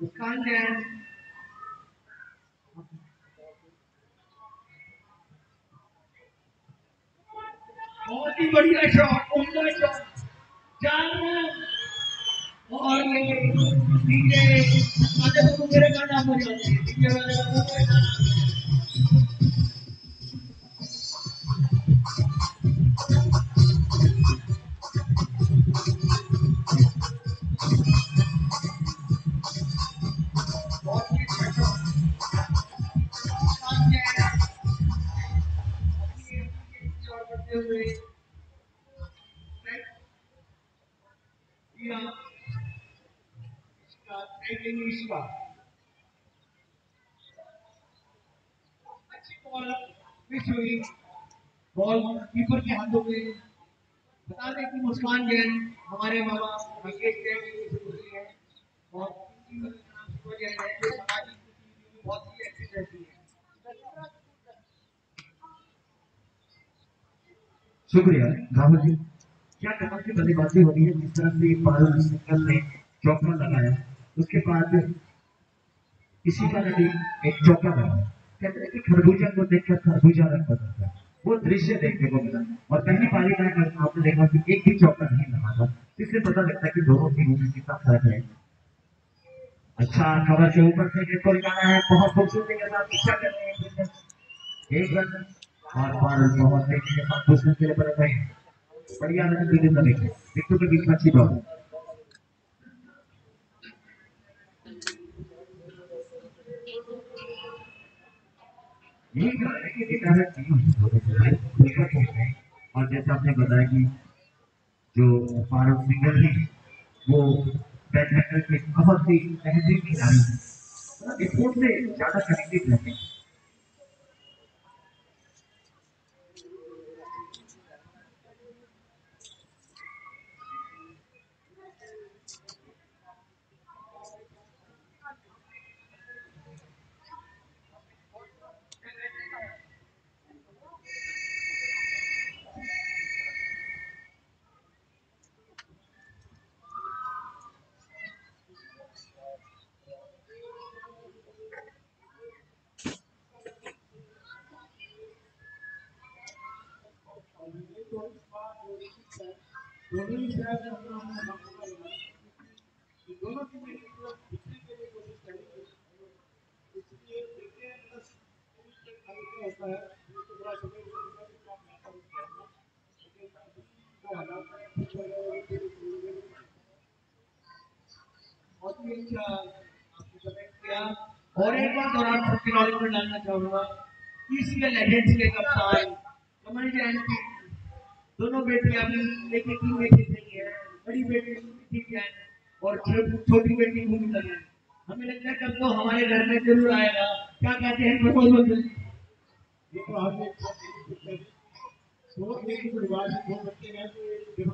दी content बहुत ही बढ़िया शॉट उमदा शॉट चार और ये डीजे तो मेरे नाम हो। डीजे वाले अच्छी बॉल बॉल कीपर के हाथों में बता दें कि मुस्कान जैन हमारे मामा मंगेश जैन की पुत्री है और बहुत ही एक्टिव रहती है शुक्रिया। राहुल जी, क्या कमाल की बल्लेबाजी हो रही है? जिस तरह से पारुल सिंगल ने चौका लगाया, उसके बाद इसी का नदी एक चौका लगा कहते हैं कि खरबूजा को देखकर खरबूजा रंग बदलता है वो दृश्य देखने को मिला। और पहली पारी में आपने देखा कि एक भी चौका नहीं लगा था इससे पता लगता है कि दोनों टीमों में कितना फ़र्क है। अच्छा कवर के ऊपर से गेंद को है, बहुत खूबसूरती के साथ पीछा कर रहे हैं। एक रन और बारह बहुत के साथ दूसरे के लिए बने गए बढ़िया रन दिल्ली में देखे। विकेटों के में अच्छी कारण है। है और जैसा आपने बताया कि जो फारूक सिंगर थे वो बैडमिंटन के बहुत ही तहजीब खिलाड़ी हैं। मतलब स्पोर्ट से ज़्यादा कनेक्टेड रहते हैं। और एक बार दौरान सबके नॉलेज में डालना चाहूँगा इसमें लेजेंड्स के कप्तान, कमल जैन की दोनों बेटियाँ भी एक एक टीम में खेल है बड़ी बेटी ठीक है और छोटी बेटी भूमिका है हमें लगता है कब तो हमारे घर में ज़रूर आएगा। क्या कहते हैं प्रपोज मंत्री ये तो एक परिवार से दो बच्चे हैं तो इसके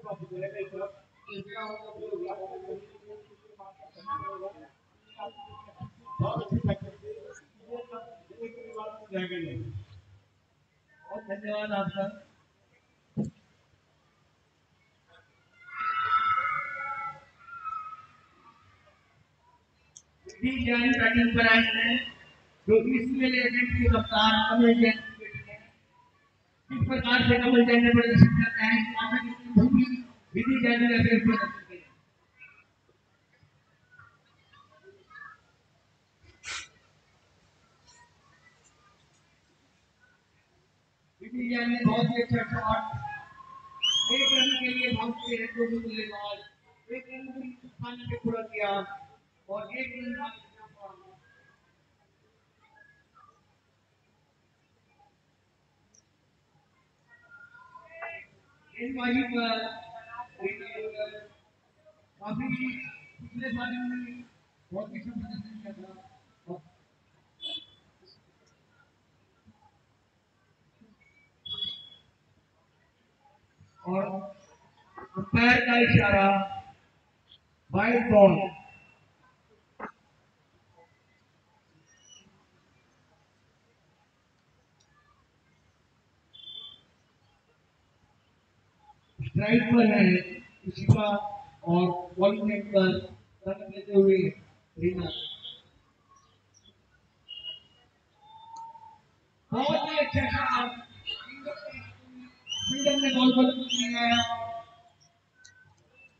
पास मिलेगा एक तरफ़ तो इसका मतलब है, पास करना पड़ेगा। बहुत अच्छी प्रैक्टिस थी। ये एक परिवार में गई बहुत धन्यवाद आपका। डी जैन बैटिंग पर आए हैं, जो इसमें लेजेंड के कप्तान कमल जैन की किस प्रकार से कमल जैन ने प्रदर्शित करता है कि आशा की भूमि विधि जैन ने अपने प्रदर्शित जैन ने बहुत ही अच्छा शॉट एक रन के लिए भागते हैं एक रन भी स्थान पे पूरा किया। पर पिछले साल में बहुत प्रदर्शन किया था और अंपायर का इशारा वाइड बॉल। स्ट्राइक पर है इशिका और नेट पर रन लेते हुए रीना बहुत ही अच्छा शॉट फील्डर ने बॉल पर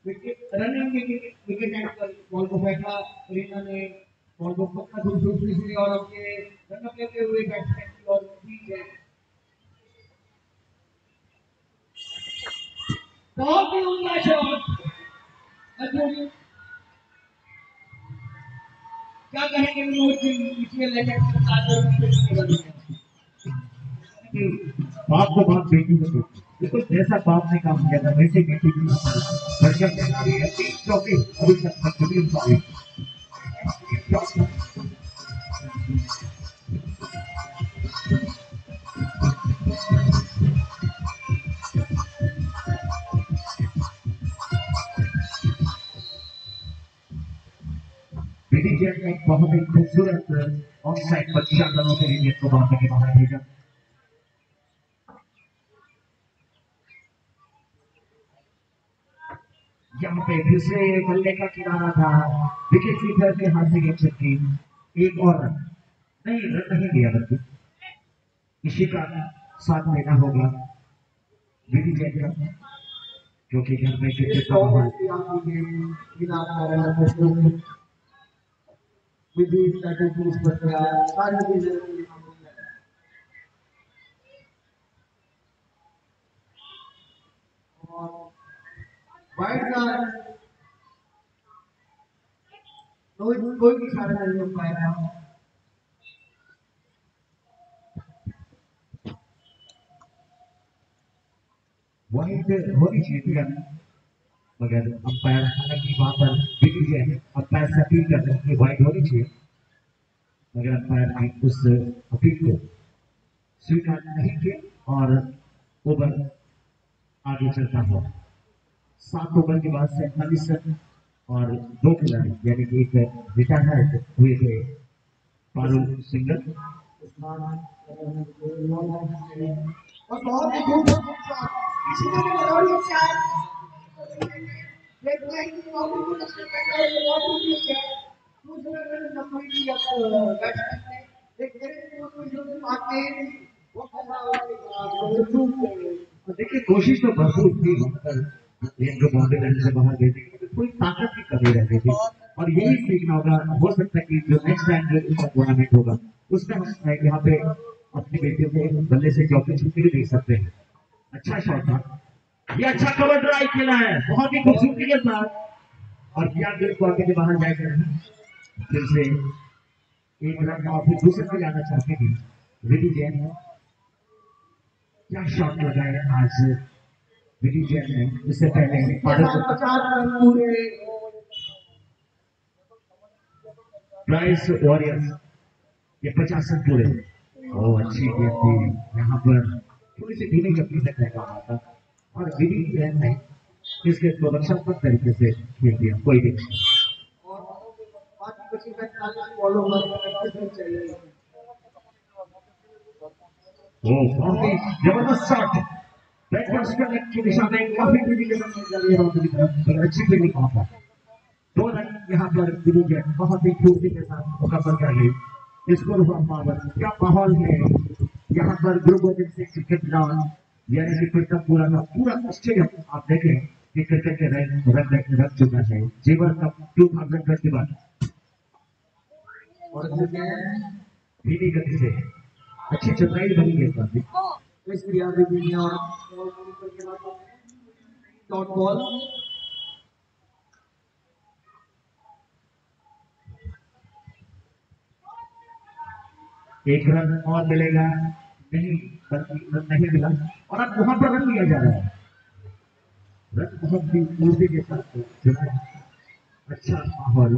विकेट रनिंग विकेट एंड पर बॉल को फेंका रीना ने बॉल को पक्का दूसरी से और अपने रन लेते हुए बैट्समैन की ओर ठीक है बहुत ही उमदा शॉट अर्जुन क्या कहेंगे विनोद जी इसमें के बदले हैं कि बाप को बाप बेटी को बिल्कुल जैसा बाप ने काम किया था, वैसे बेटी भी बढ़िया खिलाड़ी है। तीन चौके अभी तक तक कभी उनका बेटी जेट ने एक बहुत ही खूबसूरत ऑन साइड पर रनों के लिए को बाहर के बाहर भेजा। यहाँ पे से बल्ले का किनारा था। विकेट कीपर के हाथ से गेंद छक्की एक और रन। नहीं रन नहीं दिया बल्कि। इसी का साथ लेना होगा। विधि जैन का क्योंकि घर में क्रिकेट का माहौल। की आपकी गेम बिना कारण विधि स्ट्रैटेजीज पर सारी चीज़ें वाइट का कोई कोई इशारा नहीं हो पाया वहीं पे थी यार। मगर अंपायर हालाँकि वहाँ पर विधि जैन अंपायर से अपील कर रहे हैं कि वाइड होनी चाहिए। मगर अंपायर ने उस अपील को स्वीकार नहीं किया और ओवर आगे चलता हुआ सात ओवर के बाद सैंतालीस रन और दो खिलाड़ी, यानी कि एक रिटायर्ड हुए थे पारुल सिंगल। और बहुत ही खूबसूरत देखिए, कोशिश तो भरपूर थी इनको बाहर कोई ताकत की कमी रह गई थी। और यही सीखना होगा, हो सकता है कि जो नेक्स्ट टाइम जो टूर्नामेंट होगा, उसमें हम यहाँ पे अपनी बेटियों को बल्ले से चौके छुट्टी भी देख सकते हैं। अच्छा शॉट था। ये अच्छा कवर ड्राइव खेला है। बहुत ही खूबसूरती के साथ। और क्या दिल को आगे बाहर नहीं फिर से एक रन और फिर दूसरे पे जाना चाहते थे। विधि जैन क्या शॉट लगाए आज विधि जैन ने इससे पहले पूरे प्राइस वॉरियर्स ये पचास रन पूरे। ओ अच्छी गेम थी। यहाँ पर थोड़ी सी धीमी गति से फेंका हुआ था। और विधि जैन ने इसके प्रोडक्शनात्मक तरीके से खेल दिया कोई भी। पर ज़बरदस्त शॉट। बैकवर्ड स्पिन की दिशा में काफ़ी तेज़ी के साथ चल रही है राउंड की अच्छी फील्डिंग वहाँ पर दो रन यहाँ पर विधि जैन बहुत ही फुर्ती के साथ मुकम्मल कर गई स्कोर हुआ पावर क्या माहौल है? यहाँ पर गुरु गोविंद सिंह क्रिकेट ग्राउंड यानी कि फिर तक पूरा का पूरा स्टेडियम आप देखें कि क्रिकेट के रंग रंग रंग चुका है जीवन cup two thousand twenty one और धीमी गति से अच्छी चतुराई बनी है इस और डॉट बॉल एक रन और मिलेगा। नहीं मिला। और अब वहाँ पर रन लिया जा रहा है रन बहुत ही ऊर्जा के साथ चला है। अच्छा माहौल।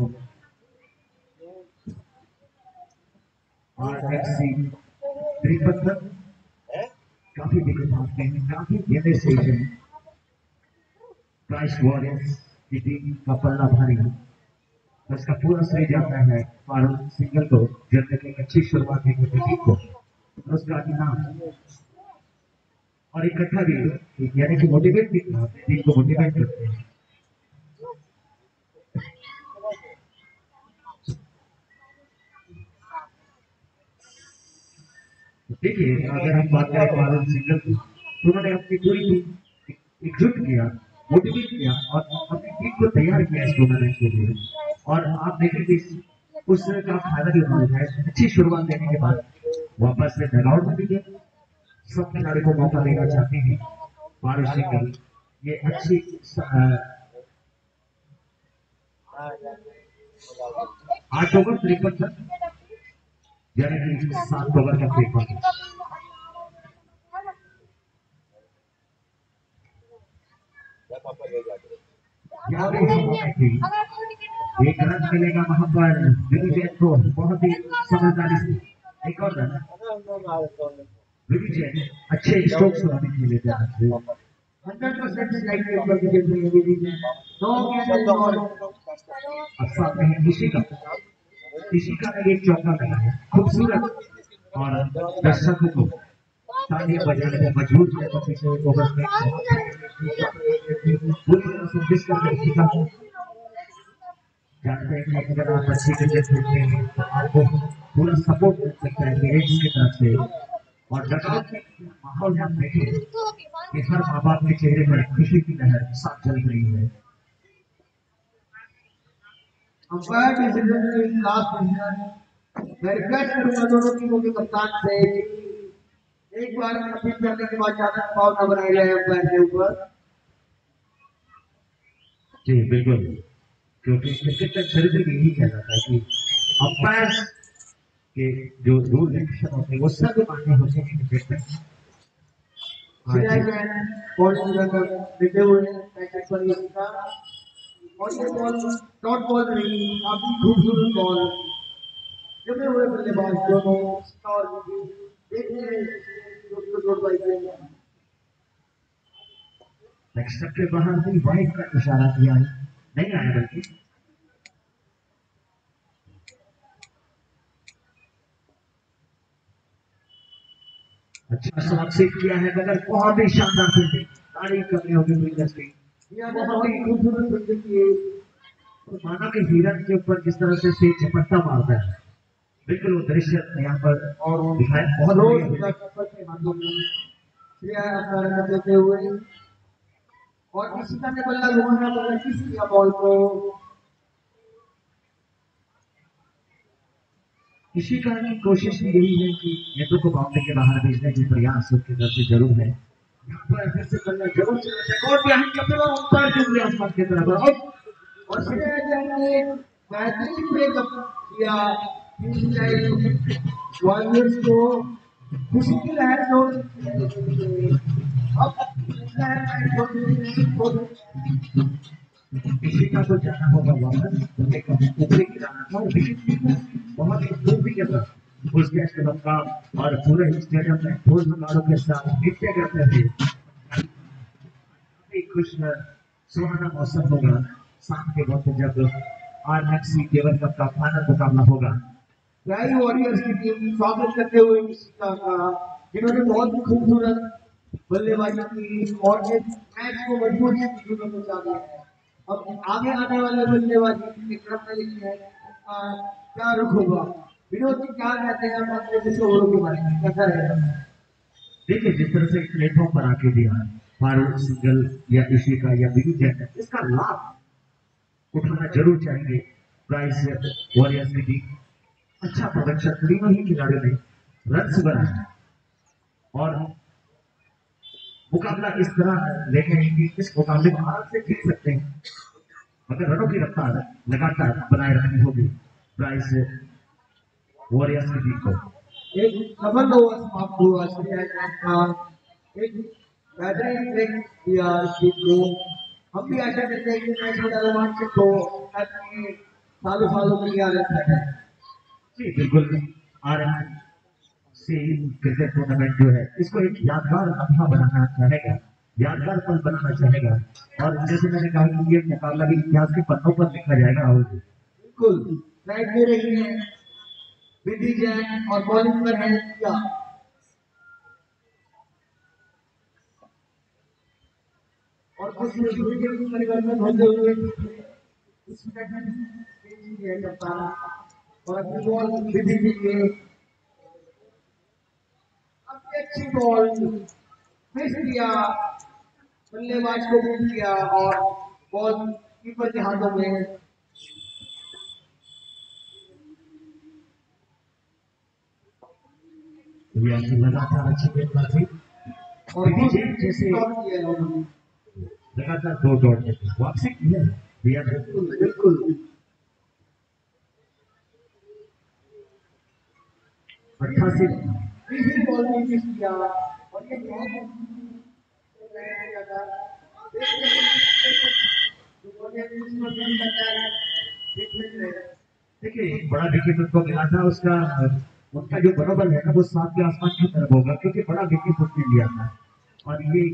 और एफसी तिरुपत काफ़ी विकेट हारते हैं, काफ़ी गेंदे सही हैं प्राइस वॉरियर्स की टीम का पल्ला भारी है। उसका पूरा श्रेय जाता है, फारूक सिंगल को जिसने की अच्छी शुरुआत की को उसका इनाम और इकट्ठा भी, यानी कि मोटिवेट भी टीम को मोटिवेट करते हैं। देखिए, अगर हम बात करें फारूक सिंगल की तो उन्होंने अपनी पूरी टीम एकजुट किया मोटिवेट किया और अपनी टीम को तैयार किया इस टूर्नामेंट के लिए। और आप देखेंगे उस का फ़ायदा भी उन्होंने अच्छी शुरुआत देने के बाद वापस से डगआउट में भी सब खिलाड़ी को मौका देना चाहते हैं। फारूक सिंगल ये अच्छी आठ ओवर, तिरपन रन। यानी कि सात ओवर का तिरपन एक रन मिलेगा वहाँ पर बहुत ही समझदारी से। अच्छे स्ट्रोक्स पर विकेट लिए दो। इसी का इसी का एक चौका लगा है। खूबसूरत। और दर्शकों को तालियाँ बजाने को मजबूर किया था पिछले ओवर में पूरी तरह से डिस कर रही जानते हैं कि अगर आप अच्छी क्रिकेट खेलते हैं। तो आपको पूरा सपोर्ट मिल सकता है पेरेंट्स की तरफ़ से। और जगह माहौल हम देखें कि हर माँ बाप के चेहरे पर खुशी की लहर साथ चल रही है। अंपायर के सीज़न में लास्ट डिसीज़न मैं रिक्वेस्ट करूँगा दोनों टीमों कप्तान से एक बार अपील करने के बाद ज़्यादा दबाव न बनाया जाए अंपायर के ऊपर। जी बिल्कुल। क्योंकि क्रिकेट का चरित्र यही कहलाता है कि अंपायर के जो रूल रेगुलेशन होते हैं वो सब होते हैं। देते हुए पैकेट पर था। और ये बॉल डॉट बॉल काफ़ी खूबसूरत बॉल जमे हुए बल्लेबाज दोनों और बाहर भी का इशारा किया है। नहीं आया बल्कि। अच्छा सेट किया है मगर बहुत ही शानदार फील्डिंग तारीफ़ करनी होगी फील्डर्स की ये बहुत ही खूबसूरत फील्डिंग की तो माना कि हिरन के ऊपर जिस तरह से से झपट्टा मारता है बिल्कुल वो दृश्य यहाँ पर। और दिखाया बहुत रोज हुए। और इसी का बल्ला घुमाना बल्ला किस किया बॉल को इसी कारण कोशिश यही है कि नेतों को बाउंड्री के बाहर भेजने की प्रयास उनकी तरफ़ से ज़रूर है। यहाँ पर फिर से बल्ला ज़रूर चला था और यहाँ के जैन तो जाना होगा वापस। ऊपरी था और विकेट बहुत ही खूबी के साथ उस मैच के का और पूरे स्टेडियम में ढोल नगाड़ों के साथ नृत्य करते काफ़ी खुश सुहाना मौसम होगा, शाम के वक्त जब आर एफ़ सी केवल कप का फाइनल मुकाबला होगा। राई वॉरियर्स की टीम स्वागत करते हुए जिन्होंने बहुत ही खूबसूरत बल्लेबाजी की और इस मैच को मज़बूत में पहुँचा दिया अब आगे आने वाले बल्लेबाजी के क्रम में लिखी है। क्या रुख विनोद जी क्या कहते हैं? आप अपने विश्व के बारे में कैसा रहेगा देखिए, जिस तरह से प्लेटफॉर्म पर आके दिया फारूक सिंगल या इसी का या बिगी जैन इसका लाभ उठाना ज़रूर चाहेंगे। प्राइस वॉरियर्स की टीम अच्छा प्रदर्शन तीनों ही खिलाड़ियों ने रन बनाया और मुकाबला इस तरह हैं कि इस मुकाबले को आराम से जीत सकते हैं। मगर रनों की रफ्तार लगातार बनाए रखनी होगी प्राइस वॉरियर्स की टीम को एक सफल ओवर समाप्त हुआ का एक बेहतरीन ब्रेक किया टीम को हम भी आशा करते हैं कि मैच बड़ा रोमांचक हो ताकि सालों सालों के लिए आनंद रहे जी बिल्कुल। आ रहा है। से क्रिकेट टूर्नामेंट जो है इसको एक यादगार लम्हा बनाना चाहेगा। यादगार पल बनाना चाहेगा। और जैसे मैंने कहा कि ये मुकाबला भी इतिहास के पन्नों पर लिखा जाएगा जी। बिल्कुल। राइट रही है। विधि जैन और बॉलिंग पर है क्या और कुछ की परिवर्तन होते हुए। इस मिनट में और बॉल विधि के लिए। अच्छी बॉल मिस किया। बल्लेबाज को मिस किया और बॉल कीपर के हाथों में। लगातार अच्छी गेंदबाजी और जैसे लगातार दो वापसी की है। बिल्कुल बिल्कुल। अट्ठासी। बॉल में किया और ये बहुत देखिए बड़ा विकेट उनको मिला था उसका उनका जो मनोबल है ना वो सात के आसमान की तरफ़ होगा क्योंकि बड़ा विकेट उसने लिया था। और ये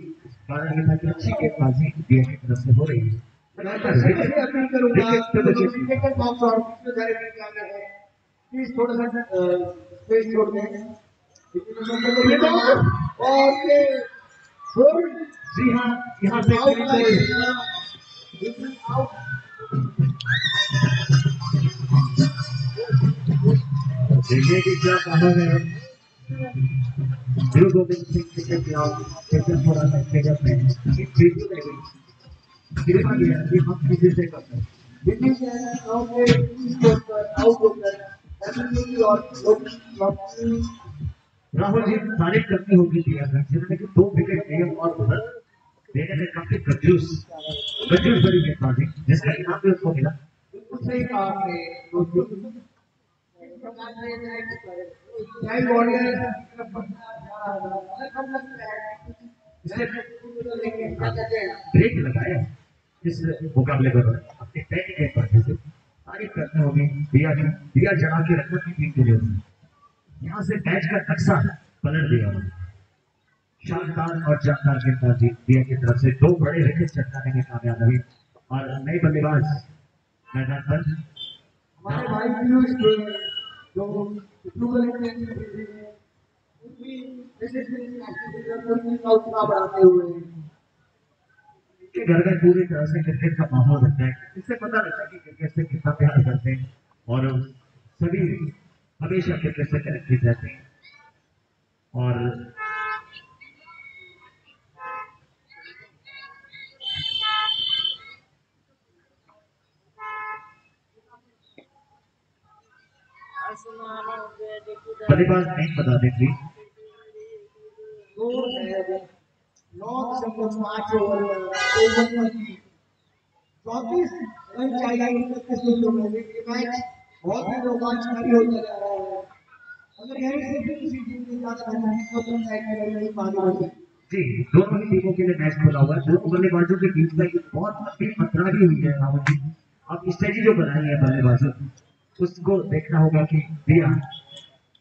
कारण ये था कि अच्छी गेंदबाजी इंडिया की तरफ़ से हो रही है। हैं। प्लीज़ थोड़ा सा स्पेस छोड़ दें। बॉल और फोर जी हाँ यहाँ आउट आउट देखिए कि क्या कहा है। गुरु गोविंद सिंह जी के खिलाफ कैसे थोड़ा सा स्टेटस में ये वीडियो गई कि हम किसी से करते हैं। दिल्ली से के पर आउट होकर और लोकल राहुल जी तारीफ़ करनी होगी दिया का जिन्होंने कि दो विकेट लिए और उधर देने में काफ़ी कंफ्यूज कंफ्यूज बड़ी गेंदबाजी जिसका इनाम भी उसको मिला। सही कहा आपने। जय वॉरियर हैं ब्रेक लगाया। इस मुकाबले पर अपने पहले पर से तारीफ़ करनी होगी? दिया जी दिया जला के रखना की टीम के लिए। यहाँ से मैच का नक्शा पलट दिया शानदार और जानदार गेंदबाजी दिया की तरफ़ से दो बड़े विकेट चटकाने में कामयाब रही और नए बल्लेबाज मैदान पर। हमारे भाई पीयूष के जो बढ़ाते हुए। घर में पूरी तरह से क्रिकेट का माहौल रहता है। इससे पता लगता है कि क्रिकेट से कितना प्यार करते हैं और सभी हमेशा क्रिकेट से कनेक्टेड रहते हैं और बल्लेबाज नहीं बता देंगे दो नौ दशमलव पाँच ओवर ओवर की चौबीस रन चाहिए बहुत ही रोमांचकारी होता जा रहा है। अगर यही से भी किसी टीम के ज़्यादा मेहनत तो तुम तय कर नहीं पानी होगी जी दोनों ही टीमों के लिए मैच खुला हुआ है। दोनों बल्लेबाजों के बीच में एक बहुत लंबी भी हुई है राहुल जी। अब स्ट्रेटजी जो बनाई है बल्लेबाजों उसको देखना होगा कि दिया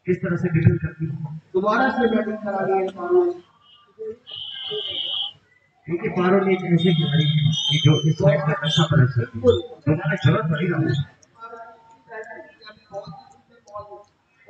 किस तरह से डिफेंड करती है। दोबारा से बैटिंग करा रही है पारो। क्योंकि पारो ने एक ऐसे खिलाड़ी है कि जो इस मैच का नशा पलट सकती है। दोबारा ज़रूरत पड़ी राहुल ओवर सेकंड ओवर बल्कि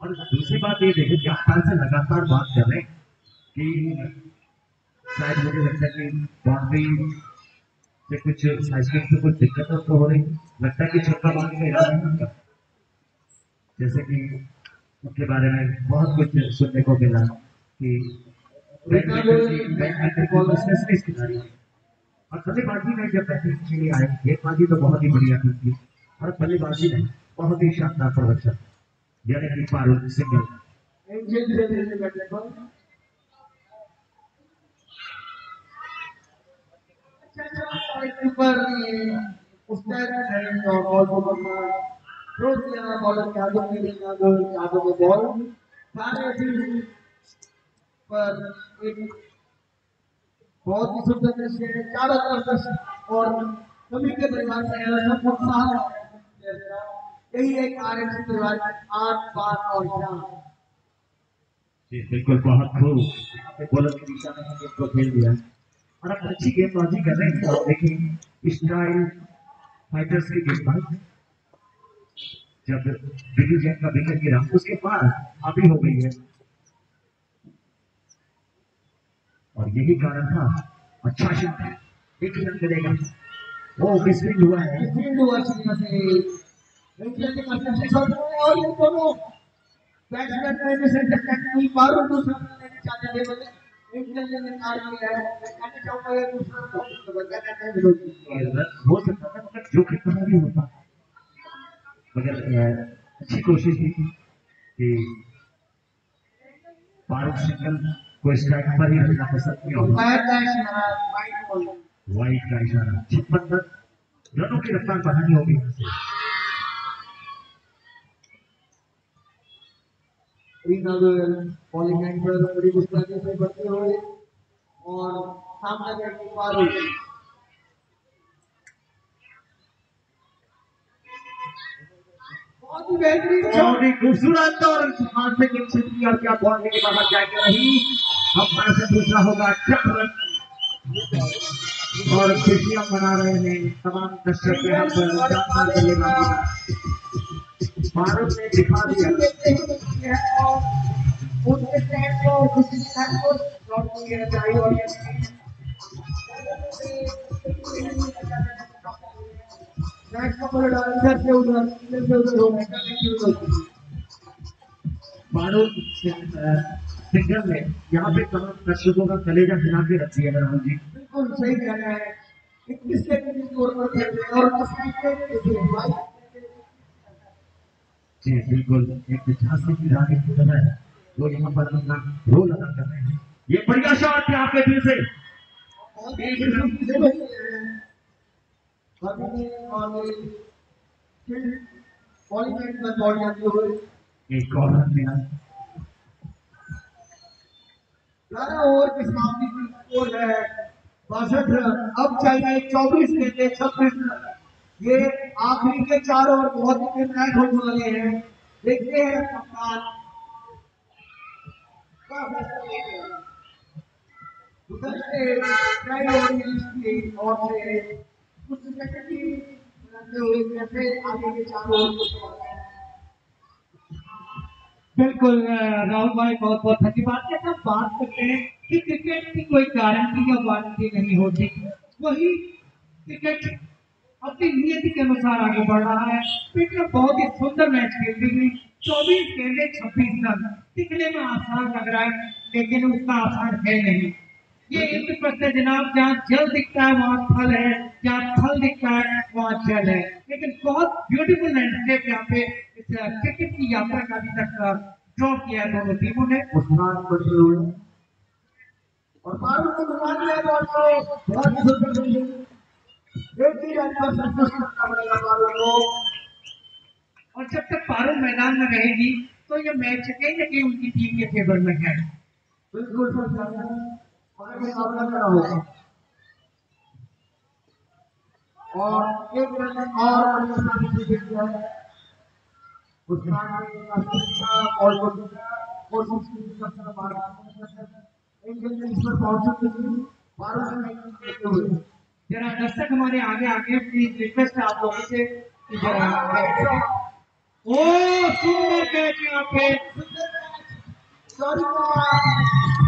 और दूसरी बात ये देखिए कि अखाड़ से लगातार बात कर रहे हैं कि शायद मुझे लगता है कि बाउंड्री से कुछ साइकिल से कुछ दिक्कत तो हो रही। लगता है कि छक्का मारने का इरादा नहीं उनका जैसे कि उनके बारे में बहुत कुछ सुनने को मिला कि बैडमिंटन की बैडमिंटन की स्पेशलिस्ट खिलाड़ी है और बल्लेबाजी में जब बैटिंग के लिए आए गेंदबाजी तो बहुत ही बढ़िया की थी और बल्लेबाजी में बहुत ही शानदार प्रदर्शन यानी कि पारुल सिंगल अच्छा अच्छा पर एक बहुत ही सुंदर दृश्य है, चारों तरफ़ दर्शक और सभी के परिवार से सब उत्साह। यही एक आर एफ़ परिवार आठ बात और शान जी, बिल्कुल, बहुत खूब। बॉलर की दिशा में हम इसको खेल दिया। और अब अच्छी गेंदबाजी कर रहे हैं। आप देखिए, स्टाइल फाइटर्स की गेंदबाज जब बिजू जैन का विकेट गिरा, उसके बाद अभी हो गई है। और यही कारण था। अच्छा शॉट है। एक मिलेगा वो हुआ है? हुआ सीमा से इंग्लैंड के माध्यम से शॉट हुआ और ये दोनों बैट्समैन में से टक्कर नहीं मारो दूसरा लेने चाहते थे ने कार है। कहना चाहूँगा ये दूसरा हैं हो सकता था मगर जो कितना भी होता। मगर अच्छी कोशिश की कि फारूक सिंगल को स्ट्राइक पर ही रखना पसंद नहीं होगा। फायर का इशारा वाइट बॉल वाइट का इशारा छप्पन रन रनों की रफ्तार बढ़ानी होगी यहाँ से बॉलिंग लाइन पर बड़ी मुस्ताकी से बढ़ते हुए और सामने बैठी फारूक बहुत ही खूबसूरत और हाथ से किया के बाहर जाके रही अब से दूसरा होगा चक्र और खुशियाँ मना रहे हैं तमाम दर्शक यहाँ पर जानकार के लिए भारत ने दिखा दिया। उनके को खुशी और ये नेक्स्ट को बोल डाल इधर से उधर इधर से उधर हो गया नहीं मानो सिंगर ने यहाँ पे तमाम दर्शकों का कलेजा हिला के रख दिया राहुल जी। बिल्कुल सही कह रहे हैं। इक्कीस सेकंड की स्कोर पर खेल रहे और उस सेकंड भाई जी बिल्कुल। एक झांसी की रानी की तरह है। वो यहाँ पर अपना रोल अदा कर रहे हैं। ये बढ़िया शॉट है आपके दिल से एक रन से बचे अभी और फिर पॉलीमेंट में दौड़ जाते हुए एक और रन मिला ग्यारह ओवर की है अब चाहिए चौबीस लिए छब्बीस ये आखिरी के चार ओवर बहुत ही निर्णायक होने वाले हैं देखते हैं कप्तान लेते से बिल्कुल राहुल भाई, बहुत बहुत धन्यवाद। हम बात करते हैं कि क्रिकेट की कोई गारंटी या वारंटी नहीं होती, वही क्रिकेट अपनी नियति के अनुसार आगे बढ़ रहा है। पिछले बहुत ही सुंदर मैच खेलती हुई चौबीस गेंदे, छब्बीस रन। दिखने में आसान लग रहा है, लेकिन उसका आसान है नहीं। ये इंद्रप्रस्थ है जनाब जहाँ जल दिखता है वहाँ थल है जहाँ थल दिखता है वहाँ जल है। लेकिन बहुत ब्यूटीफुल लैंडस्केप यहाँ पे इस क्रिकेट की यात्रा का अभी तक ड्रॉ किया है दोनों टीमों ने। हुए और मारू को घुमा दिया बॉल बहुत सुंदर तरीके एक ही रन पर संतुष्ट करना पड़ेगा मारू को। और जब तक पारो मैदान में रहेगी तो ये मैच कहीं ना कहीं उनकी टीम के फेवर में है। बिल्कुल और और एक और हुए जरा दर्शक हमारे आगे आगे प्लीज़ रिक्वेस्ट है आप लोगों से कि जरा ओ, सुंदर कैच यहाँ पे सॉरी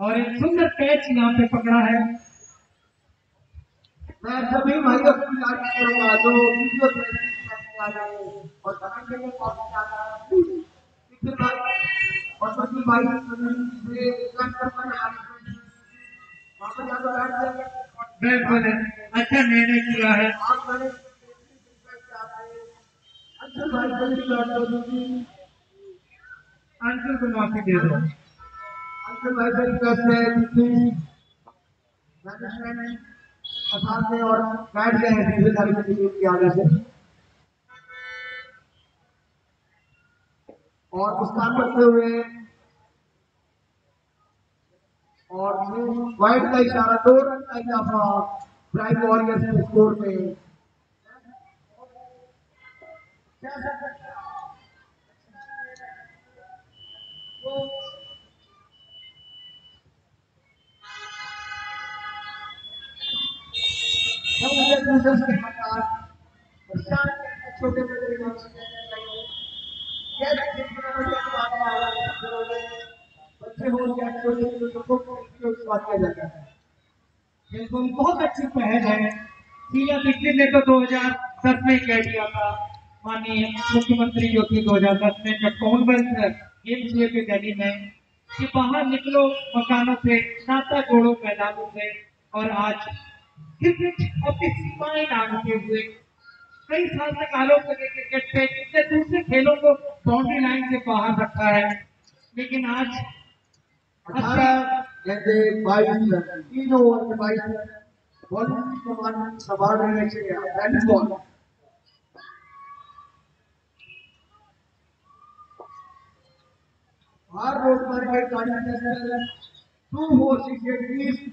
और एक सुंदर कैच यहाँ पे पकड़ा है। मैं सभी भाइयों से गुजारिश करूँगा जो वीडियो करने आ रहे हैं और कमेंट के लिए आ रहा है पिछले भाई और सभी भाई से कम कर पाए। वहाँ पर जाकर बैठ जाएँगे बिल्कुल अच्छा निर्णय किया है। आप मैंने अच्छा भाई अंशुल को माफ़ी दे दो। अच्छा है और बैठ गए हैं पिछले तारीख की टीम की आगे से और करते हुए और वाइट का इशारा दो रन का इजाफा प्राइम वॉरियर्स के स्कोर में हम एक दूसरे के कप्तान प्रशांत के को बहुत अच्छी पहल है। सीला दीक्षित ने तो 2010 में कह दिया था, माननीय मुख्यमंत्री योगी 2010 में, जब कॉमनवेल्थ गेम्स हुए थे दिल्ली में, कि बाहर निकलो, मकानों से नाता जोड़ो मैदानों से, और आज क्रिकेट अपनी सीमाएँ लांघते हुए। कई साल तक आरोप लगे क्रिकेट पे कितने दूसरे खेलों को बाउंड्री लाइन से बाहर रखा है। लेकिन आज जैसे बाईस बॉलिंग की कमान संभाल रहे हैं बॉल हर रोड पर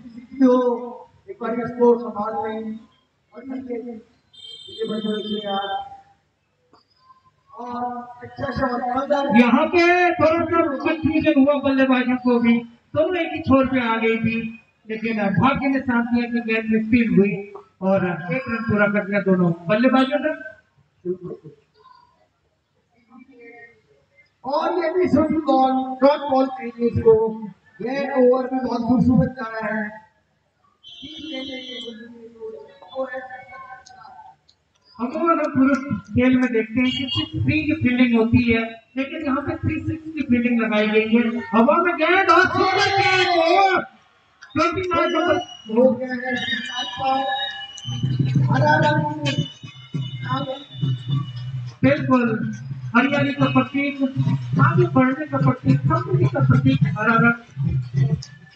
किसी हो एक बार स्कोर संभाल लें और ये बन रहे यार। और अच्छा शॉट यहाँ पे थोड़ा सा कंफ्यूजन हुआ बल्लेबाजों को भी। दोनों एक ही छोर पे आ गई थी लेकिन भाग्य ने साथ दिया कि गेंद में स्पीड हुई और एक रन पूरा कर दिया दोनों। बल्लेबाजों ने और ये भी सुन बॉल डॉट बॉल इसको। ये ओवर में बहुत खूबसूरत जा रहा है। अमूमन हम पुरुष खेल में देखते हैं कि सिर्फ़ थ्री की फील्डिंग होती है, लेकिन यहाँ पे थ्री सिक्स की फील्डिंग लगाई गई है। हवा में गेंद और सुंदर गेंद ट्वेंटी नाइन नंबर हो गया बिल्कुल। हरियाली का प्रतीक, आगे बढ़ने का प्रतीक, समृद्धि का प्रतीक, हरा रंग।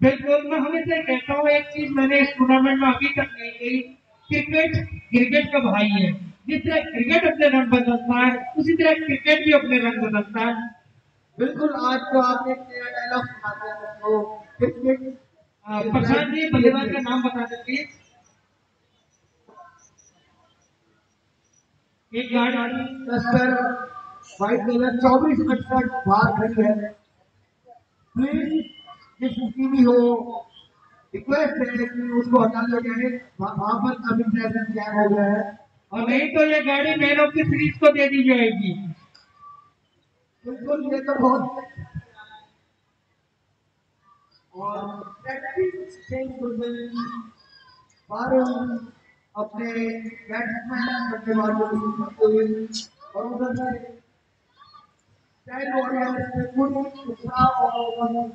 बिल्कुल मैं हमेशा कहता हूँ एक चीज़ मैंने इस टूर्नामेंट में अभी तक नहीं कही। क्रिकेट क्रिकेट का भाई है। जिस तरह क्रिकेट अपने रंग बदलता है उसी तरह क्रिकेट भी अपने रंग बदलता है। बिल्कुल आज तो आपने डायलॉग सुना दिया तो प्रशांत जी बल्लेबाज का नाम बता दें प्लीज़ एक गाड़ी टस्कर व्हाइट कलर चौबीस अड़सठ बाहर खड़ी है। प्लीज़ जिस भी हो रिक्वेस्ट है कि उसको हटा दिया जाए। वहाँ पर अभी ट्रैफ़िक जैम हो गया है। और नहीं तो ये गाड़ी ऑफ़ द सीरीज़ को दे दी जाएगी। बिल्कुल ये तो बहुत और अपने बैट्समैन बल्लेबाजों को करते हुए और उधर से उत्साह और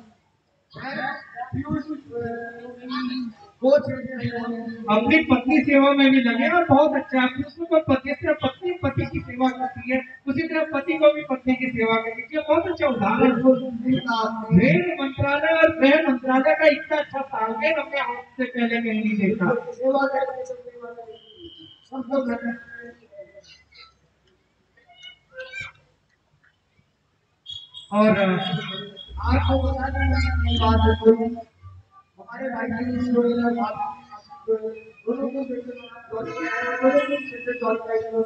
अपनी पत्नी सेवा में भी लगे और बहुत अच्छा है। पति पत्नी, पति की सेवा करती है, उसी तरह पति को भी पत्नी की सेवा करनी चाहिए बहुत अच्छा उदाहरण है। रेल मंत्रालय और गृह मंत्रालय का इतना अच्छा तालमेल हमने आज से पहले कहीं नहीं देखा। करते करते और को को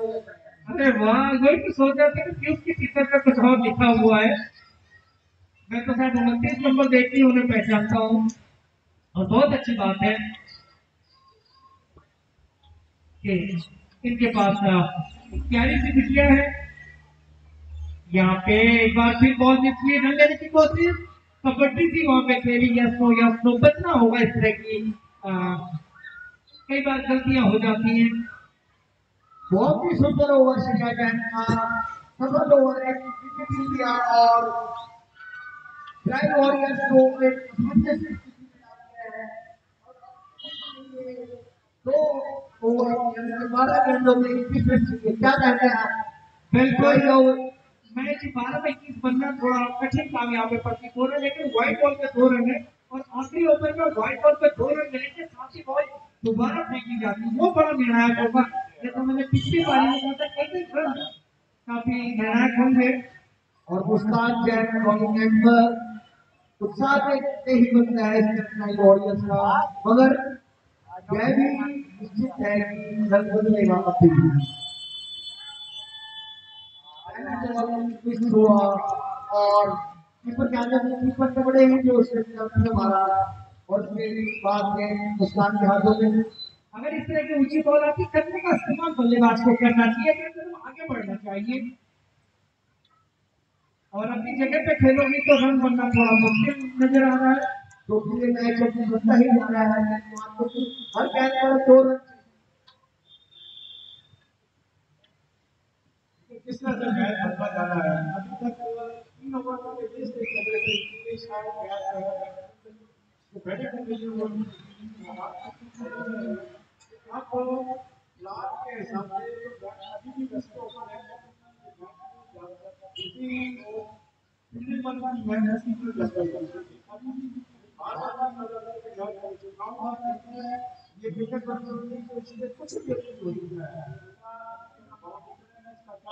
अरे वाह, वही तो सोच रहा था कि पीयूष की टीचर पे कुछ और लिखा हुआ है। मैं तो शायद उनतीस नंबर देख के उन्हें पहचानता हूँ। और बहुत अच्छी बात है कि इनके पास प्यारी सी बिटिया है। यहाँ पे एक बार फिर बॉल हुई रन लेने की कोशिश। कबड्डी थी वहाँ पे खेली यस नो यस नो बचना होगा इस तरह की कई बार गलतियाँ हो जाती हैं। बहुत ही सुंदर ओवर शिखा जैन का सफल ओवर एक विकेट लिया और ड्राइव वॉरियर्स को एक है। दो ओवर बारह गेंदों में इक्कीस रन क्या कहते हैं। बिल्कुल। मैच बारह में इक्कीस बनना थोड़ा कठिन काम यहाँ पे प्रतीत हो रहा है, लेकिन व्हाइट बॉल पे दो रन है, और आखिरी ओवर में व्हाइट बॉल पे दो रन मिले के साथ ही बॉल दोबारा फेंकी जाती है। वो बड़ा निर्णायक होगा। जैसा मैंने पिछली पारी में कहा था, एक काफ़ी निर्णायक होंगे। और मुस्कान जैन बॉलिंग पर उत्साह देखते ही बनता है कठिनाई वॉरियर्स का। मगर यह भी निश्चित है कि रन बदलेगा अभी और कीपर कीपर तो बड़े जो से मारा और में मुस्कान के हाथों में अगर इस तरह की ऊँची बॉल आती का इस्तेमाल बल्लेबाज को करना चाहिए तो आगे बढ़ना चाहिए। और अपनी जगह पे खेलोगे तो रन बनना थोड़ा मुश्किल नज़र आ रहा है। तो पूरे मैच में बनता ही जा रहा है हर कैच पर दो रन तरह से मैच बनता जा रहा है अभी तक तीन ओवर में तेईस तेईस नंबर से तेईस का प्रयास कर रहा है तो बैटिंग कंडीशन आपको लास्ट के हिसाब से अभी भी दस के ऊपर है इसी को दिल्ली मन की मेहनत की जो है अभी भी बार बार बार बार बार ये विकेट पर तो इससे कुछ भी अच्छी हो रही है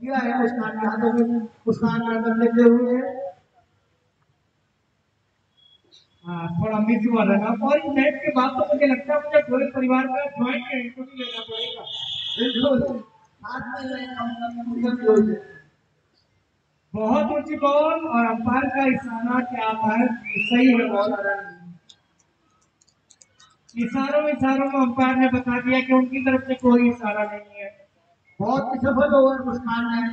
किया है मुस्कान यादव मुस्कान यादव लेते हुए हाँ, थोड़ा मिस हुआ लगा और इस मैच के बाद तो मुझे लगता है मुझे पूरे परिवार का ज्वाइंट इंटरव्यू लेना पड़ेगा। बिल्कुल। बहुत ऊँची बॉल और अंपायर का इशारा क्या है सही है बॉल इशारों इशारों में अंपायर ने बता दिया कि उनकी तरफ़ से कोई इशारा नहीं है। बहुत ही सफल ओवर मुस्कान है।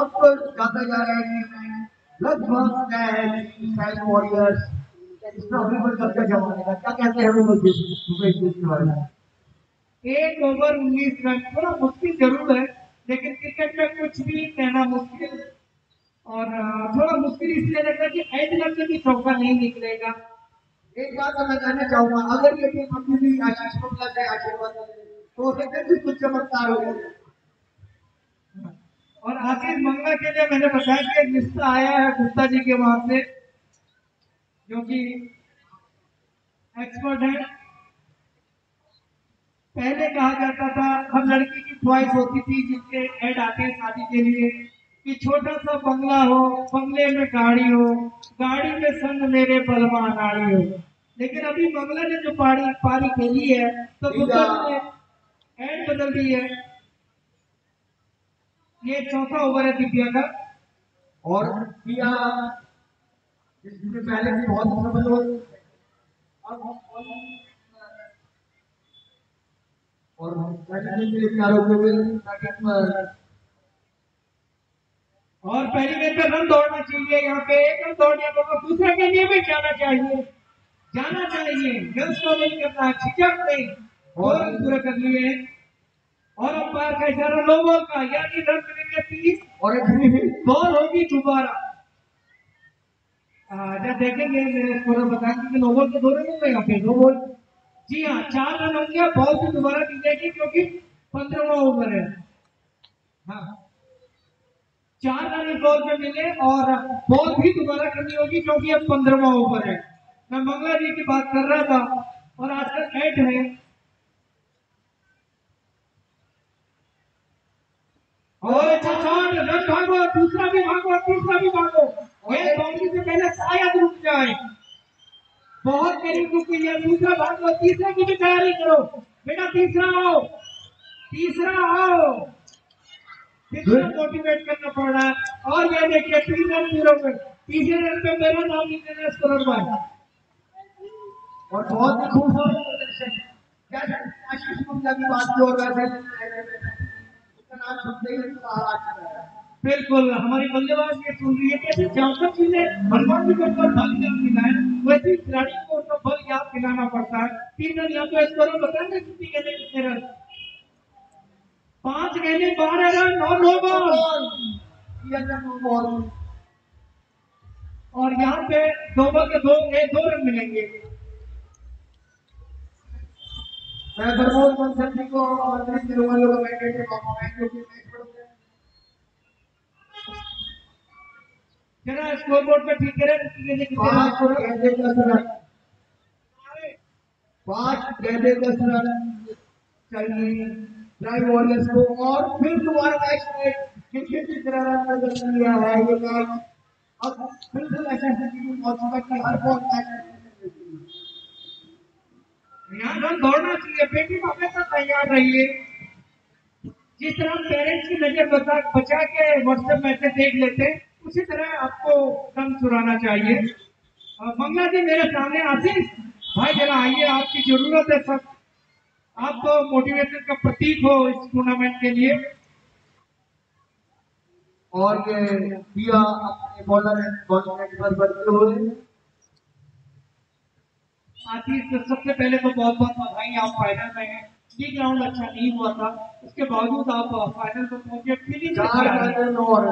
अब तो जाता जा रहा है। लगभग क्या है साइड वॉरियर्स इस ट्रॉफी पर कब्जा जमाने का क्या कहते हैं हम लोग इसके बारे में। एक ओवर उन्नीस रन थोड़ा मुश्किल ज़रूर है लेकिन क्रिकेट में कुछ भी कहना मुश्किल। और थोड़ा मुश्किल इसलिए लगता है कि एंड तक में भी चौका नहीं निकलेगा। एक बात मैं कहना चाहूँगा अगर ये टीम अभी भी आशीष मंगला से आशीर्वाद। तो हो कुछ चमत्कार हो जाए और आशीष मंगला के लिए मैंने बताया कि एक रिश्ता आया है गुप्ता जी के वहाँ से जो कि एक्सपर्ट है। पहले कहा जाता था हम लड़की की ख्वाहिश होती थी जिसके एड आते हैं शादी के लिए कि छोटा सा बंगला हो बंगले में गाड़ी हो गाड़ी में संग मेरे बलवा नाड़ी हो। लेकिन अभी मंगला ने जो पारी पारी खेली है तो गुप्ता जी ने ऐड बदल दी है। ये चौथा ओवर है दिव्या का। और किया इससे पहले भी बहुत हो अब और बैटिंग के लिए बैटिंग पर। और पहली गेंद पे रन दौड़ना चाहिए यहाँ पे एक रन दौड़ने तो दूसरे के लिए भी जाना चाहिए। जाना चाहिए। गर्ल्स को नहीं करना झिझक नहीं। और पूरे कर लिए। और अंपायर का इशारा नो बॉल का, यानी रन मिलेंगे तीस और बॉल होगी दोबारा? जब देखेंगे, मेरे स्कोर बताएँगे कि नो बॉल के दो रन होंगे यहाँ पे नो बॉल। जी हाँ चार रन होंगे बॉल भी दोबारा दी जाएगी क्योंकि पंद्रहवा ओवर है। हाँ। चार रन इस बॉल पे मिले और बॉल भी दोबारा करनी होगी क्योंकि अब पंद्रहवा ओवर है। मैं मंगला जी की बात कर रहा था और आजकल एट है। और अच्छा शॉट रन भागो दूसरा भी भागो तीसरा भी भागो। ये बाउंड्री से पहले शायद रुक जाए बहुत करीब रुक गई है दूसरा भागो तीसरे की भी तैयारी करो। बेटा तीसरा आओ। तीसरा आओ। कितना मोटिवेट करना पड़ रहा है। और ये देखिए तीन रन पूरे हुए तीसरे रन पे मेरा नाम लिख देना करोड़ भाई और बहुत ही खूबसूरत प्रदर्शन जैसे आशीष मंगला की बात और वैसे। नाम सुनते ही बिल्कुल हमारी बल्लेबाज ये सुन रही है कैसे जाकर चीज़ें हनुमान जी को उनका बल याद दिलाए वैसे खिलाड़ी को उनका बल याद दिलाना पड़ता है। तीन रन यहाँ पे स्कोर बताएँगे कितनी गेंदे कितने रन? पाँच गेंदे बारह रन और नो बॉल। और यहाँ पे दो बॉल के दो एक दो रन मिलेंगे। मैं प्रमोद बंसल जी को और अतिरिक्त तिरुमल को मैंडेट के मौका मैं क्योंकि मैच पड़ गया जरा स्कोर बोर्ड पे ठीक करें कितनी गेंदे कितने पाँच रन गेंदे दस रन पाँच गेंदे दस रन चाहिए ड्राइव वॉरियर्स को और फिर दोबारा मैच में किस किस तरह का कर लिया है ये मैच और बिल्कुल ऐसा स्थिति पहुँच चुका कि हर बॉल मैच यहाँ रन दौड़ना चाहिए, बेटी हमेशा तैयार रहिए। जिस तरह पेरेंट्स की नज़र बचा बचा के व्हाट्सएप मैसेज देख लेते हैं उसी तरह आपको रन चुराना चाहिए। मंगला जी, मेरे सामने आशीष भाई, जरा आइए, आपकी ज़रूरत है सब। आप तो मोटिवेशन का प्रतीक हो इस टूर्नामेंट के लिए। और ये दिया अपने बॉलर बॉलर पर बढ़ते आशीष सबसे पहले तो बहुत बहुत बधाई आप फाइनल में हैं। ये ग्राउंड अच्छा नहीं हुआ था। उसके बावजूद आप फाइनल में पहुँचे फीलिंग चार रन और।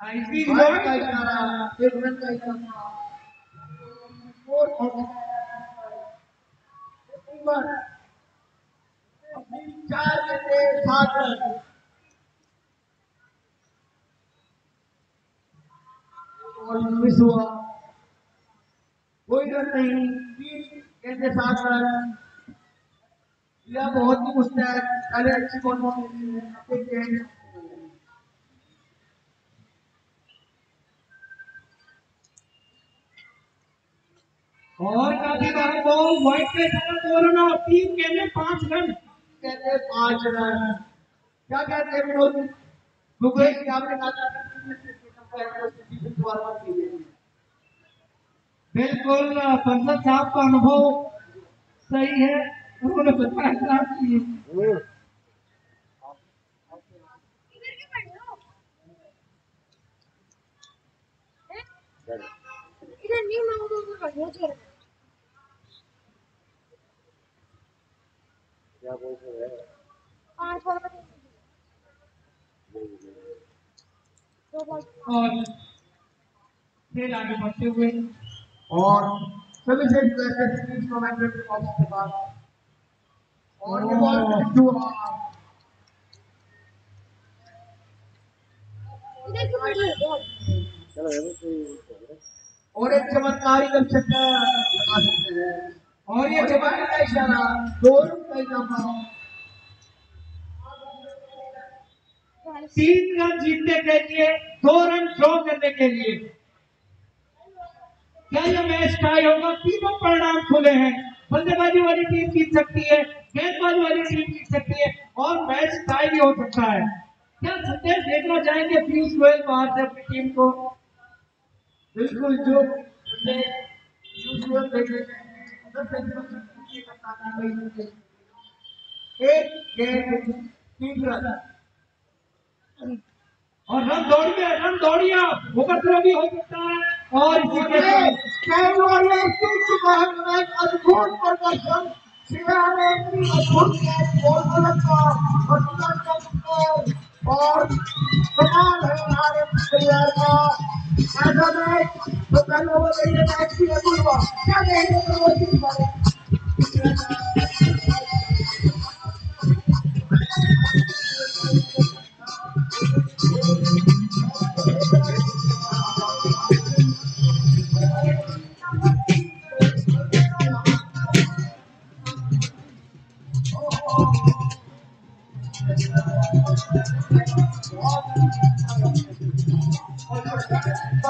इस बीच एक रोहित का इशारा एक रन का इशारा और और अपनी चार के थे सात और मिस हुआ। कोई रन नहीं। तीन कहते सात यह बहुत ही मुस्तैद पहले अच्छी कॉन्फिडेंस और काफ़ी बार बॉल व्हाइट पे था दो रन और तीन गेंद में पाँच रन। कहते, पाँच रन। क्या कहते हैं, विनोद? मुकेश आपने कहा बिल्कुल पंडित साहब का अनुभव सही है उन्होंने बताया था कि इधर हैं? नहीं मांगो तो। पाँच बॉल का तीन दो बॉल और खेल आगे बढ़ते हुए। और सीरीज़ के ऑफ़ के बाद और ये बॉल हुआ के बैठ जाओ और एक चमत्कारी लगा सकते हैं और ये चमत्कार जवान का इशारा दो का इजाफा। तीन रन जीतने के लिए, दो रन ड्रॉ करने के लिए। क्या ये मैच टाई होगा, तीनों परिणाम खुले हैं। बल्लेबाजी वाली टीम जीत सकती है, गेंदबाजी वाली टीम जीत सकती है, और मैच टाई भी हो सकता है। क्या संदेश देखना चाहेंगे पीयूष गोयल बाहर से अपनी टीम को। बिल्कुल, जो ताना नहीं एक गेंद तीन रन। और रन दौड़िए रन दौड़िए ओवरथ्रो भी हो सकता है और इसी के साथ चुका है अद्भुत प्रदर्शन। सिया ने अपनी अद्भुत बॉल अलग का का और कमाल है हमारे प्लेयर का। ऐसा तो कल ओवर में मैच हुआ क्या कहेंगे प्रमोद जी इस बारे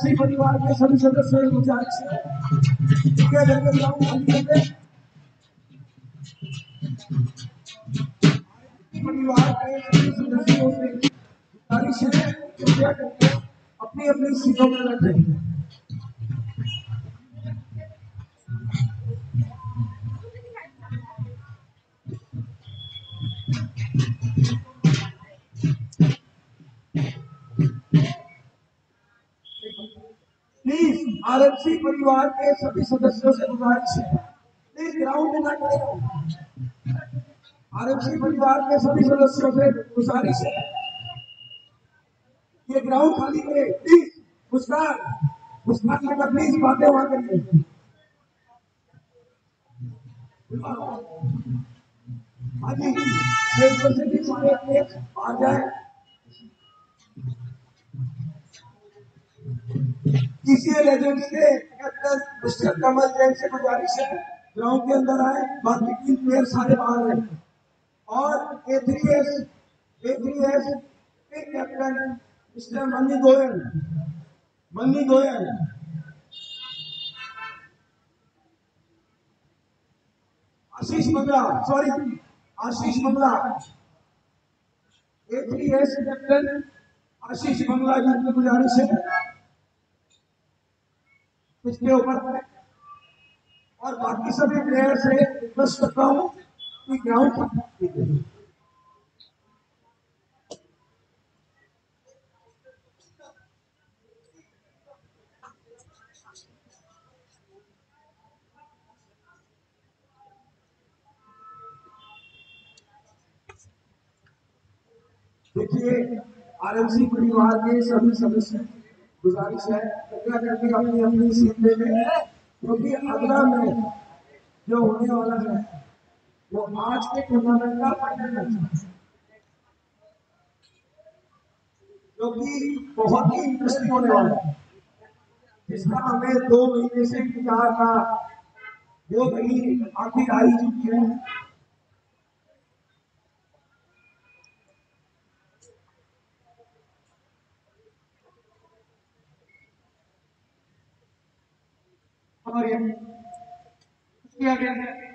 आरएमसी परिवार के सभी सदस्यों गुजारिश है परिवार के सदस्यों है अपनी अपनी सीटों पर बैठे परिवार के सभी सदस्यों से गुजारिश है। ग्राउंड में ना रहो परिवार के सभी सदस्यों से गुजारिश है। ये ग्राउंड खाली करे प्लीज़ मुस्कान मुस्कान बेटा प्लीज़ बातें वहाँ करिए। हाँ जी, एक आ जाए। टीसीएल एजेंट्स के कैप्टन मिस्टर कमल जैन से गुजारिश है, ग्राउंड के अंदर आए, बाकी तीन प्लेयर सारे बाहर हैं और A three S A three S के captain mister Manni Goyal. Manni Goyal. Ashish Mangla sorry Ashish Mangla A three S captain Ashish Mangla ji की गुजारिश है। इसके ऊपर और बाकी सभी प्लेयर से रिक्वेस्ट करता हूँ कि ग्राउंड देखिए, आरएमसी परिवार के सभी सदस्य गुजारिश है कृपया करके अपनी अपनी सीट ले लें क्योंकि अगला मैच जो होने वाला है, वो आज के टूर्नामेंट का फाइनल मैच है। जो कि बहुत ही इंटरेस्टिंग होने वाला है। जिसका हमें दो महीने से इंतज़ार था वो घड़ी आखिर आई चुकी है और ये गया। है